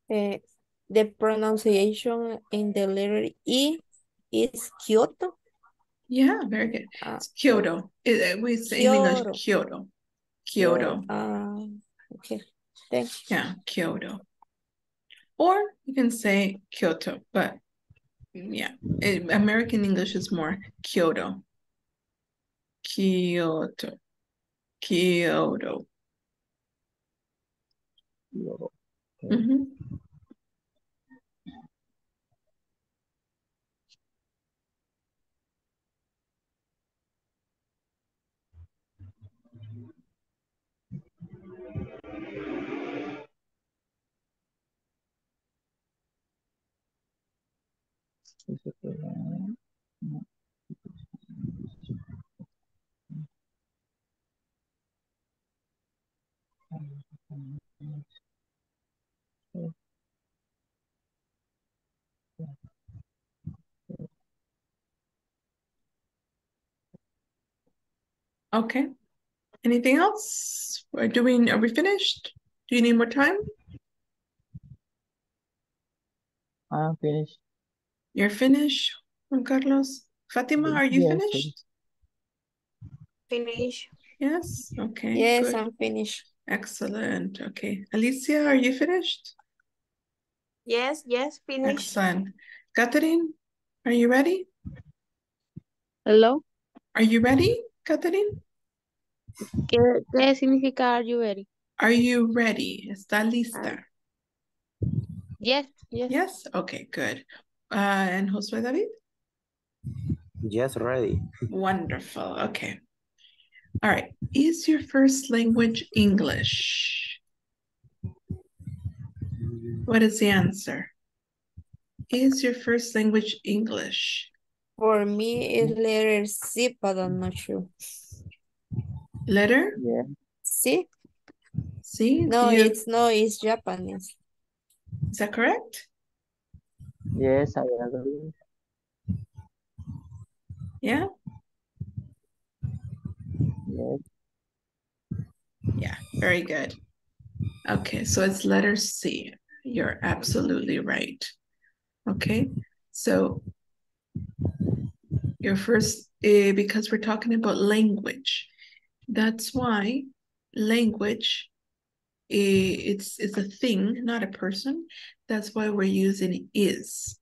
Eh, the pronunciation in the letter E is Kyoto. Yeah, very good. It's Kyoto. It- uh, we say in English Kyoto. Kyoto. Kyoto. Ah, okay. Thanks. Yeah, Kyoto. Or you can say Kyoto, but yeah, eh, American English is more Kyoto. Kyoto. Kyoto. Luego, Mhm. dice Okay. Anything else? Are doing, are we finished? Do you need more time? I'm finished. You're finished, Juan Carlos? Fatima, are you Yes, finished? Finish. Yes, okay, Yes, good. I'm finished. Excellent. Okay. Alicia, are you finished? Yes, yes, finish. Excellent. Catherine, are you ready? Hello. Are you ready, Catherine? ¿Qué, qué significa are you ready? Are you ready? ¿Está lista? Yes, yes. Yes? Okay, good. Uh, and Josué David? Yes, ready. Wonderful. Okay. All right. Is your first language English? What is the answer? Is your first language English? For me, it's letter C, but I'm not sure. Letter Yeah. C? C? No, Do you- it's no, it's Japanese. Is that correct? Yes, I agree. Yeah? Yes. Yeah, very good. Okay, so it's letter C. You're absolutely right. Okay, so your first, eh, because we're talking about language, that's why language, eh, it's it's a thing, not a person. That's why we're using is.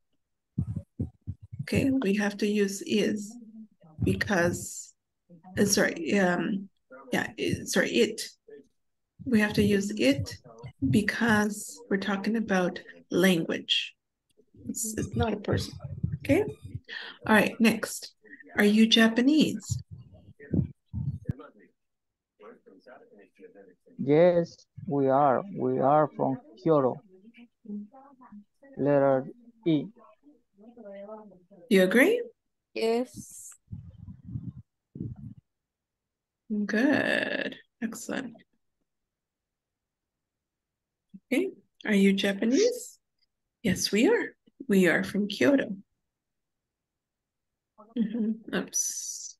Okay, we have to use is because, uh, sorry, um, yeah, it, sorry, it. We have to use it because we're talking about language. It's, it's not a person. Okay. All right. Next, are you Japanese? Yes, we are. We are from Kyoto. Letter E. You agree? Yes. Good. Excellent. Okay. Are you Japanese? Yes, we are. We are from Kyoto. Mhm. Oops.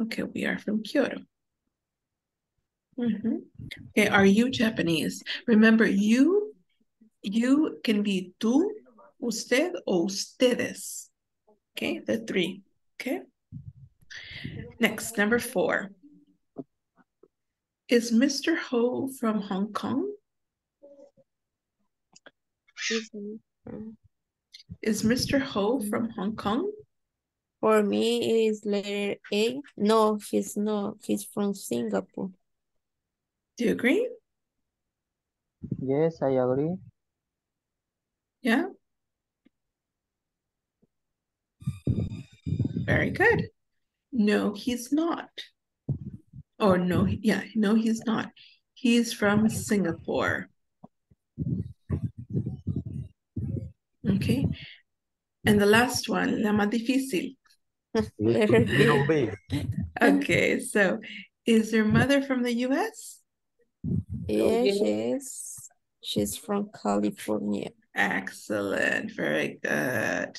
Okay, we are from Kyoto. Mhm. Okay, are you Japanese? Remember, you you can be tú, usted, o ustedes. Okay, the three. Okay. Next, number four. Is Mr. Ho from Hong Kong? Is Mr. Ho from Hong Kong? For me, it is letter A. No, he's not. He's from Singapore. Do you agree? Yes, I agree. Yeah. Very good. No, he's not. Or no, yeah, no, he's not. He's from Singapore. Okay. And the last one, la más difícil. Little B. B. Okay, so is your mother from the US? Yes, yes. She's from California. Excellent, very good.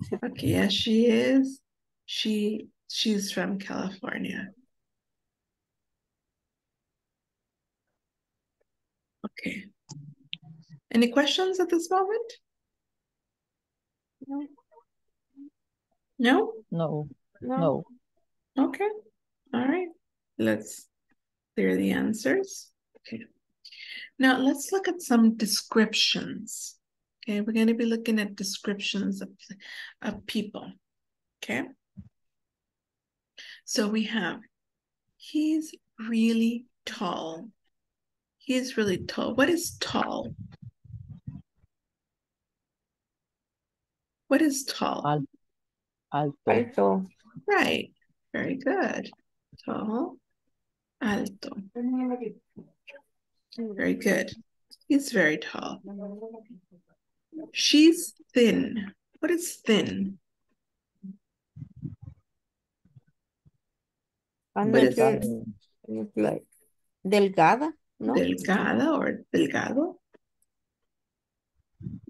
(laughs) Okay, yes, she is. She she's from California. Okay. Any questions at this moment? No. No? No, No. no. Okay. All right. Let's clear the answers. Okay. Now let's look at some descriptions. Okay, we're going to be looking at descriptions of, of people. Okay. So we have, he's really tall. He's really tall. What is tall? What is tall? Al- alto. Alto. Right. Very good. Tall. Alto. Very good. He's very tall. She's thin. What is thin? I'm But not it's- sure. It's like delgada, no? Delgada or delgado?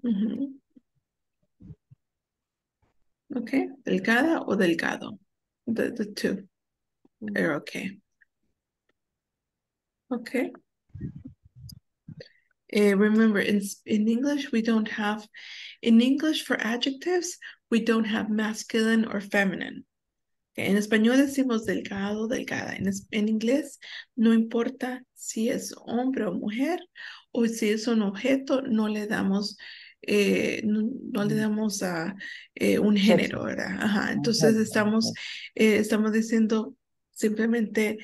Ujú. Okay, delgada o delgado? The, the two are okay. Okay. Eh, remember, in, in English, we don't have, in English for adjectives, we don't have masculine or feminine. Okay, En español decimos delgado, delgada. En, en inglés, no importa si es hombre o mujer, o si es un objeto, no le damos, eh, no, no le damos a eh, un género, ¿verdad? Ajá, entonces estamos, eh, estamos diciendo simplemente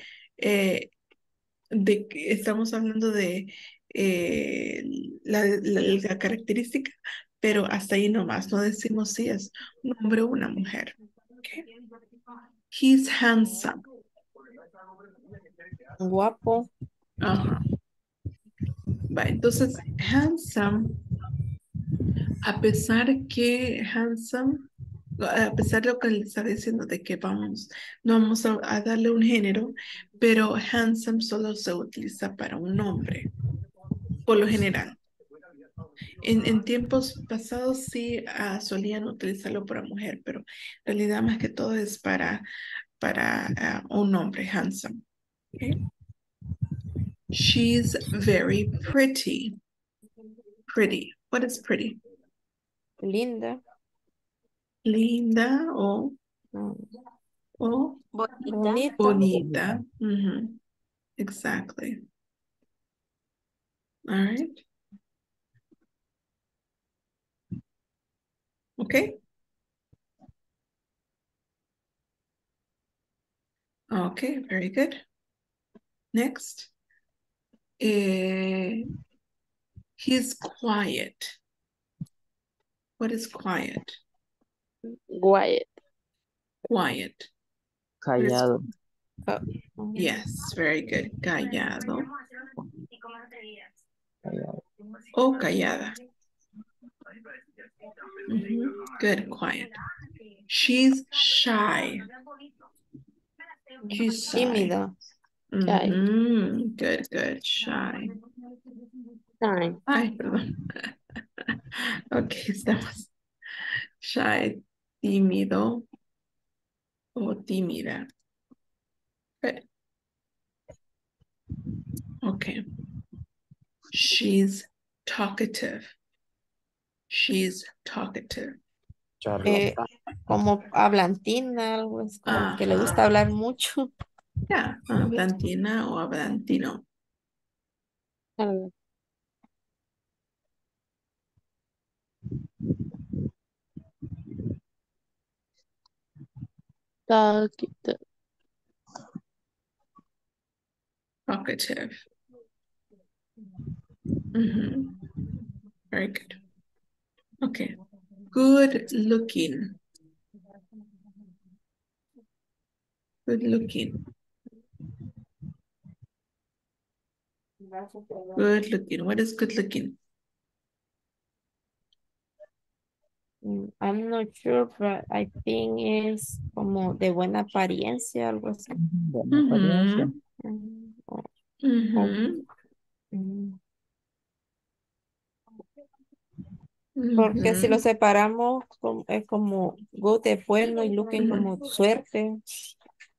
de estamos hablando de eh, la, la- la característica, pero hasta ahí nomás, no decimos si es un hombre o una mujer. Okay. He's handsome. Guapo. Ajá. Va, entonces, handsome, a pesar que handsome, a pesar de lo que le estaba diciendo de que vamos, no vamos a, a darle un género, pero handsome solo se utiliza para un hombre, por lo general. En, en tiempos pasados sí ah, solían utilizarlo para mujer, pero en realidad más que todo es para, para ah, un hombre, handsome. Okay. She's very pretty. Pretty. What is pretty? Linda. Linda o, Bonita. Bonita. Exactly. All right. Okay. Okay, very good. Next. Eh, he's quiet. What is quiet? Quiet. Quiet. What is- Callado. Yes, very good. Callado Callado. O callada. Mhm, Good, quiet. She's shy. She's shy. Tímido. Mhm, Good, good, shy. Ay, perdón. (laughs) Ok, estamos. Shy, tímido o tímida. Good. Okay. She's talkative. She's talkative. Eh, como hablantina, algo es como que le gusta hablar mucho. Yeah, hablantina o hablantino. Algo. Talkative. Talkative. Mhm. Very good. Okay. Good looking. Good looking. Good looking. What is good looking? Mm, I'm not sure, but I think es como de buena apariencia, algo así. Buena apariencia. Mm, o- Mhm. mm, Porque si lo separamos, es como good de bueno y looking como suerte.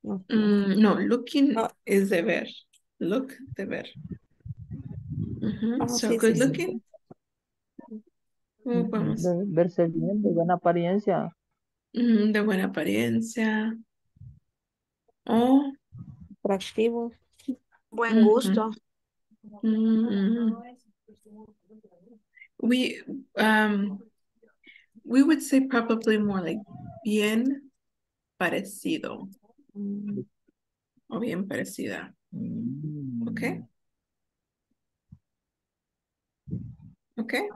No, no. Mm, no, looking No. is de ver. Look, de ver. Ah, So sí, good sí, sí, looking. ¿Cómo podemos? De- verse bien, de buena apariencia. De buena apariencia. O Atractivo. Buen gusto. mm, we um we would say probably more like bien parecido Mm, o bien parecida. Mm. Okay. Okay.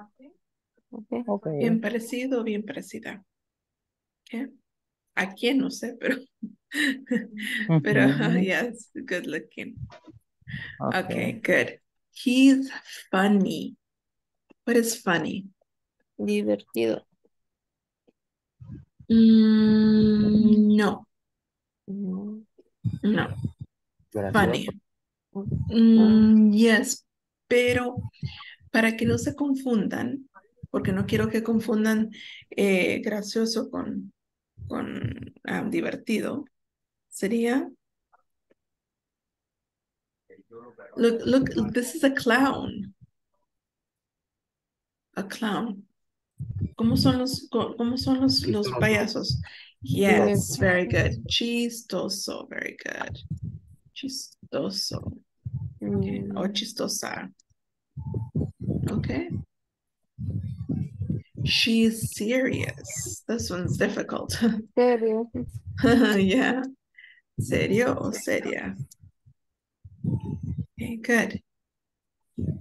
ok. Ok. Bien parecido bien parecida. Okay. ¿A quién? No sé, pero (laughs) pero Ujú. yes, good looking. Ok. Okay, good. He's funny. What is funny? Divertido. Mm, no, Mm, no. Funny. mm, Mm, yes, pero para que no se confundan, porque no quiero que confundan eh, gracioso con, con ah, divertido, sería. Look, look, this is a clown. A clown. ¿Cómo son los, co- cómo son los, los payasos? Yes, very good. Chistoso, very good. Chistoso. Okay. mm, O chistosa. Okay. She's serious. This one's difficult. (laughs) Serio. (laughs) yeah. Serio o seria? Okay, good.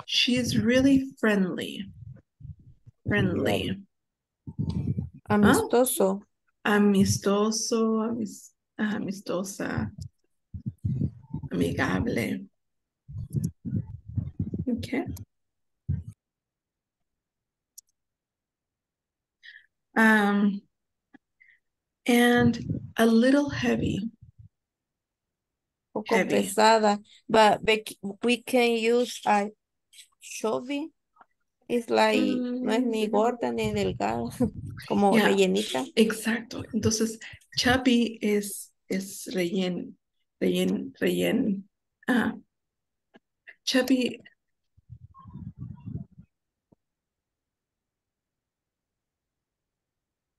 She's really friendly. Friendly. Amistoso. Amistoso, amis- amistosa, amigable. Okay. Um, and a little heavy. poco Heavy. pesada. But we, we can use a chubby. It's like, no es ni Mm. gorda ni delgada, (laughs) como Yeah. rellenita. Exacto. Entonces, chubby es, es rellen, rellen, rellen. Ah, chubby.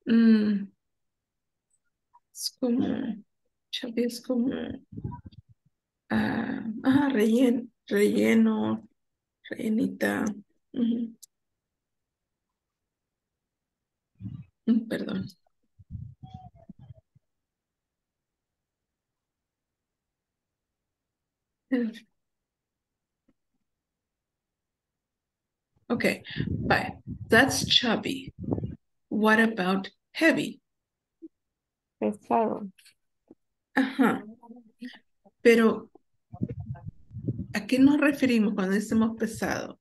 mm, es como, chubby es como, ah, ah, rellen, relleno, rellenita. Mm, Perdón. Okay, but that's chubby. What about heavy? Pesado. Ajá. Pero, ¿a qué nos referimos cuando decimos pesado?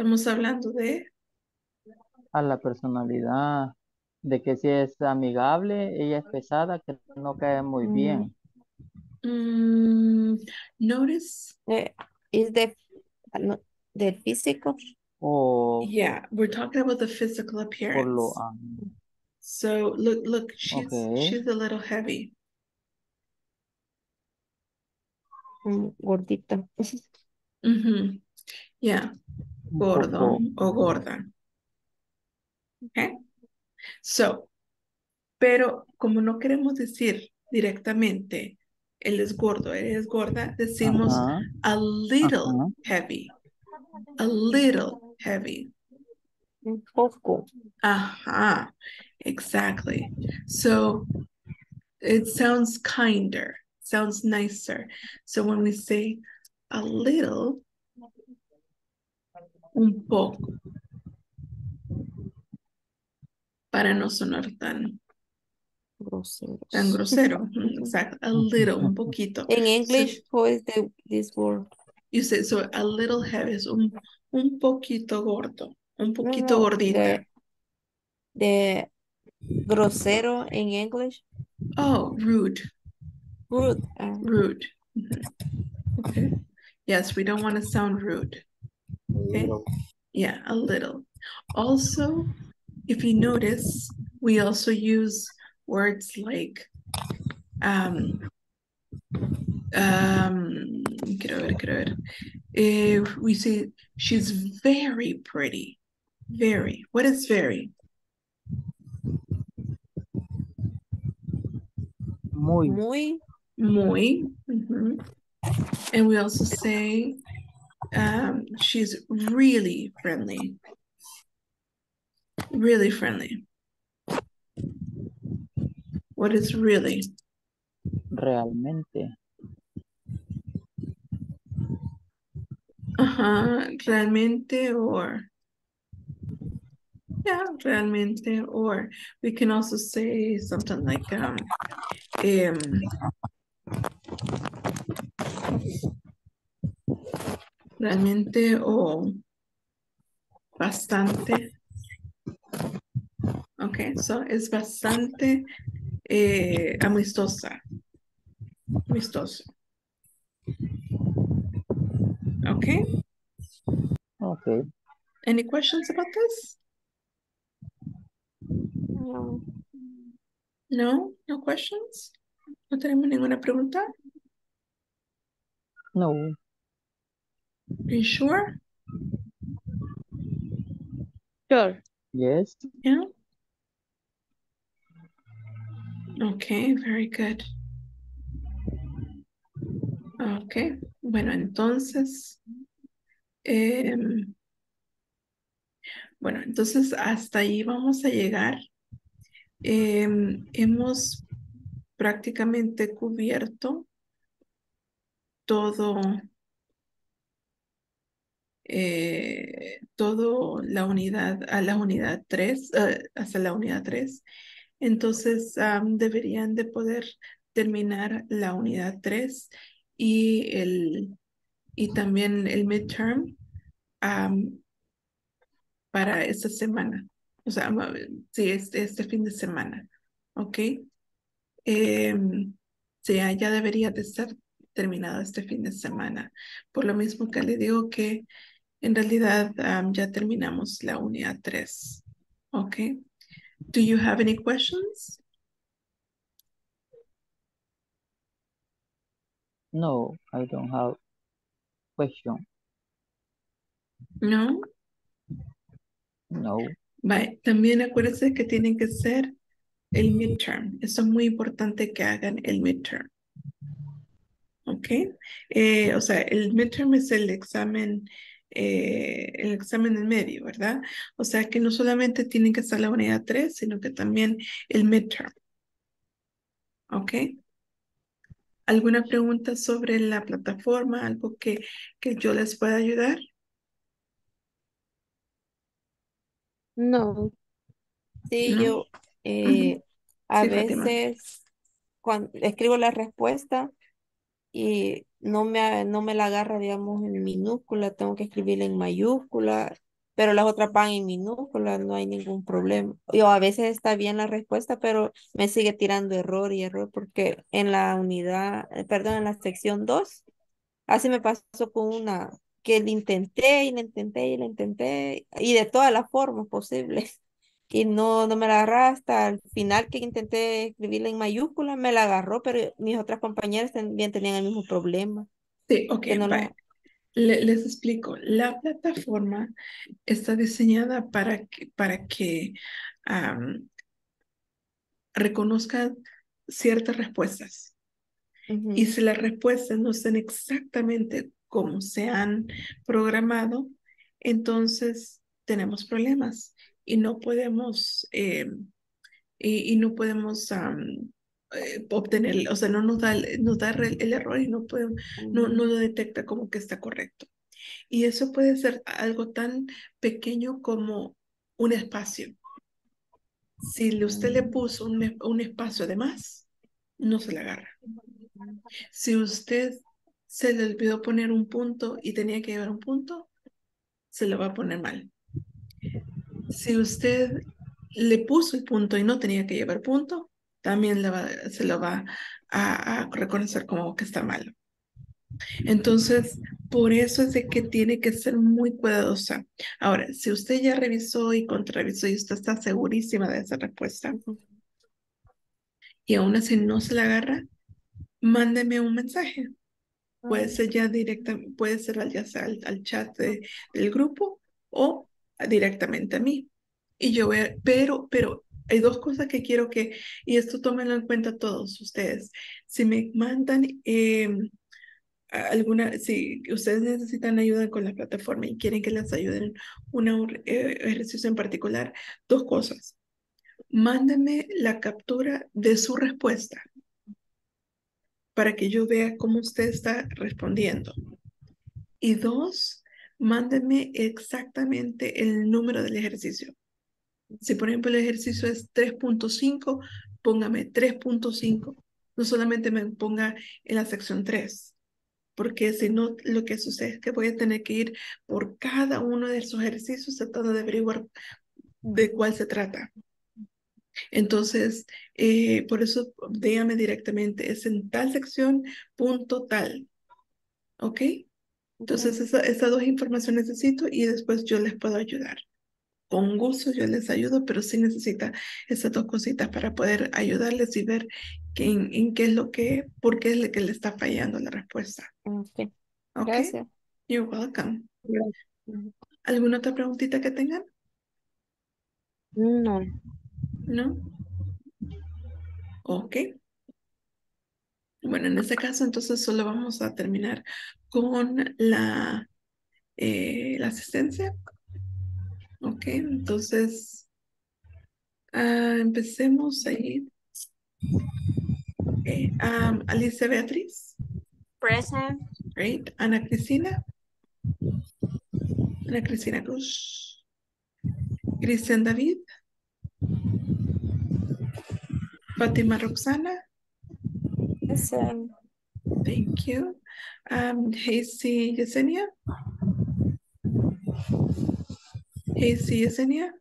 Estamos hablando de, A la personalidad. De que si es amigable, ella es pesada, que no cae muy Mm. bien. mm, notice, Eh, is the no, the physical? O yeah, we're talking about the physical por appearance. lo... am- So look, look, she's Okay. she's a little heavy. Mm, gordita. (laughs) Mhm. Yeah, un gordo o gorda. Okay. So, pero como no queremos decir directamente él es gordo, él es gorda, decimos Ajá, a little Ajá. heavy. A little heavy. Un poco. Aha, exactly. So it sounds kinder, sounds nicer. So when we say a little, un poco, para no sonar tan, Groseros. tan grosero. (laughs) Exactly, a little, un poquito. In English, how is the this word? You say, so a little heavy es un, un poquito gordo, un poquito no, gordita. The grosero in English, Oh, rude. rude. ah, Rude. (laughs) Okay. Yes, we don't want to sound rude. Okay. Little. Yeah, a little. Also, if you notice, we also use words like um um quiero ver, quiero ver. If we say she's very pretty. Very. What is very? Muy. muy, Muy. mhm. And we also say um, she's really friendly. Really friendly. What is really? Realmente. Uh-huh, realmente or yeah, realmente or we can also say something like um um realmente o bastante. Okay, so es bastante eh, amistosa. Amistoso. Okay. Ok. Any questions about this? no, No, no questions. No tenemos ninguna pregunta. No. Are you sure? Sure. Yes. Yeah. Okay, very good. Okay, bueno, entonces, em, bueno, entonces hasta ahí vamos a llegar. Em, hemos prácticamente cubierto todo, eh, todo la unidad, a la unidad 3, hasta la unidad 3. Entonces, am, deberían de poder terminar la unidad 3 y, el, y también el midterm am, para esta semana. O sea, sí, este, este fin de semana. ¿Ok? Em, sí, ya ya debería de estar terminado este fin de semana. Por lo mismo que le digo que en realidad am, ya terminamos la unidad 3. ¿Ok? Do you have any questions? No, I don't have question. No. No. Vale, también acuérdense que tienen que ser el midterm. Eso es muy importante que hagan el midterm. ¿Ok? Eh, o sea, el midterm es el examen, eh, el examen en medio, ¿verdad? O sea que no solamente tienen que estar la unidad 3, sino que también el midterm. ¿Ok? ¿Alguna pregunta sobre la plataforma? ¿Algo que, que yo les pueda ayudar? No. Sí, ¿No? yo eh, a Sí, veces cuando escribo la respuesta y no me, no me la agarra, digamos, en minúscula, tengo que escribirla en mayúscula, pero las otras van en minúscula, no hay ningún problema. O a veces está bien la respuesta, pero me sigue tirando error y error porque en la unidad, eh, perdón, en la sección 2, así me pasó con una que la intenté y la intenté y la intenté y de todas las formas posibles. Y no, no me la agarró hasta el final que intenté escribirla en mayúscula, me la agarró, pero mis otras compañeras también tenían el mismo problema. Sí, ok, que no la-. Le- les explico. La plataforma está diseñada para que, para que am, reconozca ciertas respuestas. Y si las respuestas no están exactamente como se han programado, entonces tenemos problemas y no podemos, eh, y, y no podemos am, eh, obtener, o sea, no nos da, nos da el, el error y no, podemos, no, no lo detecta como que está correcto. Y eso puede ser algo tan pequeño como un espacio. Si usted le puso un, un espacio de más, no se le agarra. Si usted se le olvidó poner un punto y tenía que llevar un punto, se lo va a poner mal. Si usted le puso el punto y no tenía que llevar punto, también le va- se lo va a, a reconocer como que está malo. Entonces, por eso es de que tiene que ser muy cuidadosa. Ahora, si usted ya revisó y contravisó y usted está segurísima de esa respuesta y aún así no se la agarra, mándeme un mensaje. Puede ser ya directa, puede ser al- ya sea al, al chat de- del grupo o directamente a mí. Y yo pero, pero hay dos cosas que quiero que, y esto tómenlo en cuenta todos ustedes. Si me mandan a- alguna, si ustedes necesitan ayuda con la plataforma y quieren que les ayuden un ejercicio en particular, dos cosas. Mándenme la captura de su respuesta para que yo vea cómo usted está respondiendo. Y dos, mándenme exactamente el número del ejercicio. Si por ejemplo el ejercicio es 3.5, póngame 3.5. No solamente me ponga en la sección 3, porque si no, lo que sucede es que voy a tener que ir por cada uno de esos ejercicios tratando de averiguar de cuál se trata. Entonces, eh, por eso dígame directamente, es en tal sección, punto tal. ¿Ok? Entonces, esa- esas dos informaciones necesito y después yo les puedo ayudar. Con gusto yo les ayudo, pero sí necesita esas dos cositas para poder ayudarles y ver que en, en qué es lo que, por qué es lo que le está fallando la respuesta. Ok, ¿Ok? gracias. You're welcome. Ujú. ¿Alguna otra preguntita que tengan? No. ¿No? Ok. Bueno, en este caso, entonces solo vamos a terminar con la, eh, la asistencia. Ok, entonces ah, empecemos ahí. Okay, um, Alicia Beatriz. Present. Great. Ana Cristina. Ana Cristina Cruz. Cristian David. Fátima Roxana. Thank you. Um, Hazy Yesenia. Hazy Yesenia.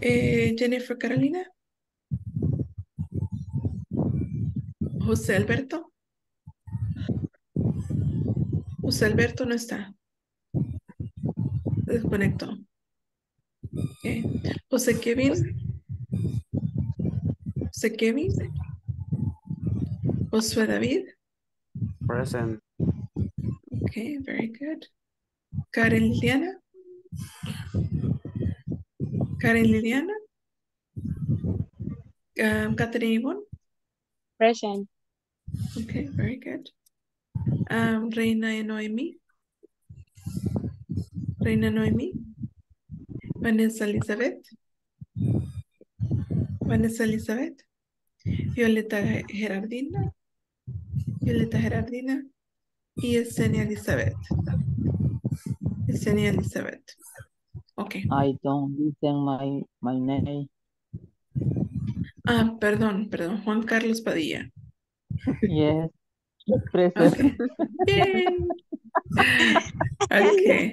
Eh, Jennifer Carolina. José Alberto. José Alberto no está. Desconectó. José Kevin. José Kevin. Josué David. Present. Okay, very good. Karen Liliana. Karen Liliana. Um, Catherine Yvonne. Present. Okay, very good. Um, Reina y Noemí. Reina Noemí. Vanessa Elizabeth. Vanessa Elizabeth. Violeta Gerardina, Violeta Gerardina y Esenia Elizabeth. Esenia Elizabeth. Ok. I don't listen my, my name. Ah, perdón, perdón. Juan Carlos Padilla. Yes. Present. Okay. (laughs) Okay.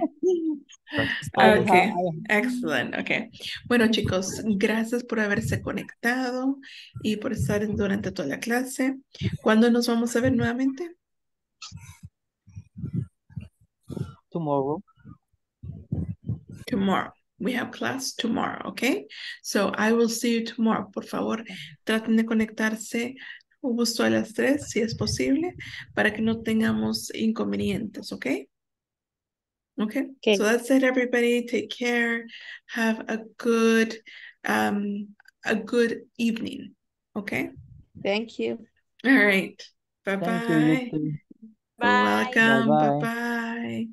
Okay. Excellent. Okay. Bueno, chicos, gracias por haberse conectado y por estar durante toda la clase. ¿Cuándo nos vamos a ver nuevamente? tomorrow. Tomorrow. We have class tomorrow, okay? So I will see you tomorrow. Por favor, traten de conectarse justo a las tres, si es posible, para que no tengamos inconvenientes, okay? Okay, Okay. so that's it, everybody. Take care. Have a good, um, a good evening, okay? Thank you. All right. You. You're Bye. welcome. Bye-bye. Bye-bye.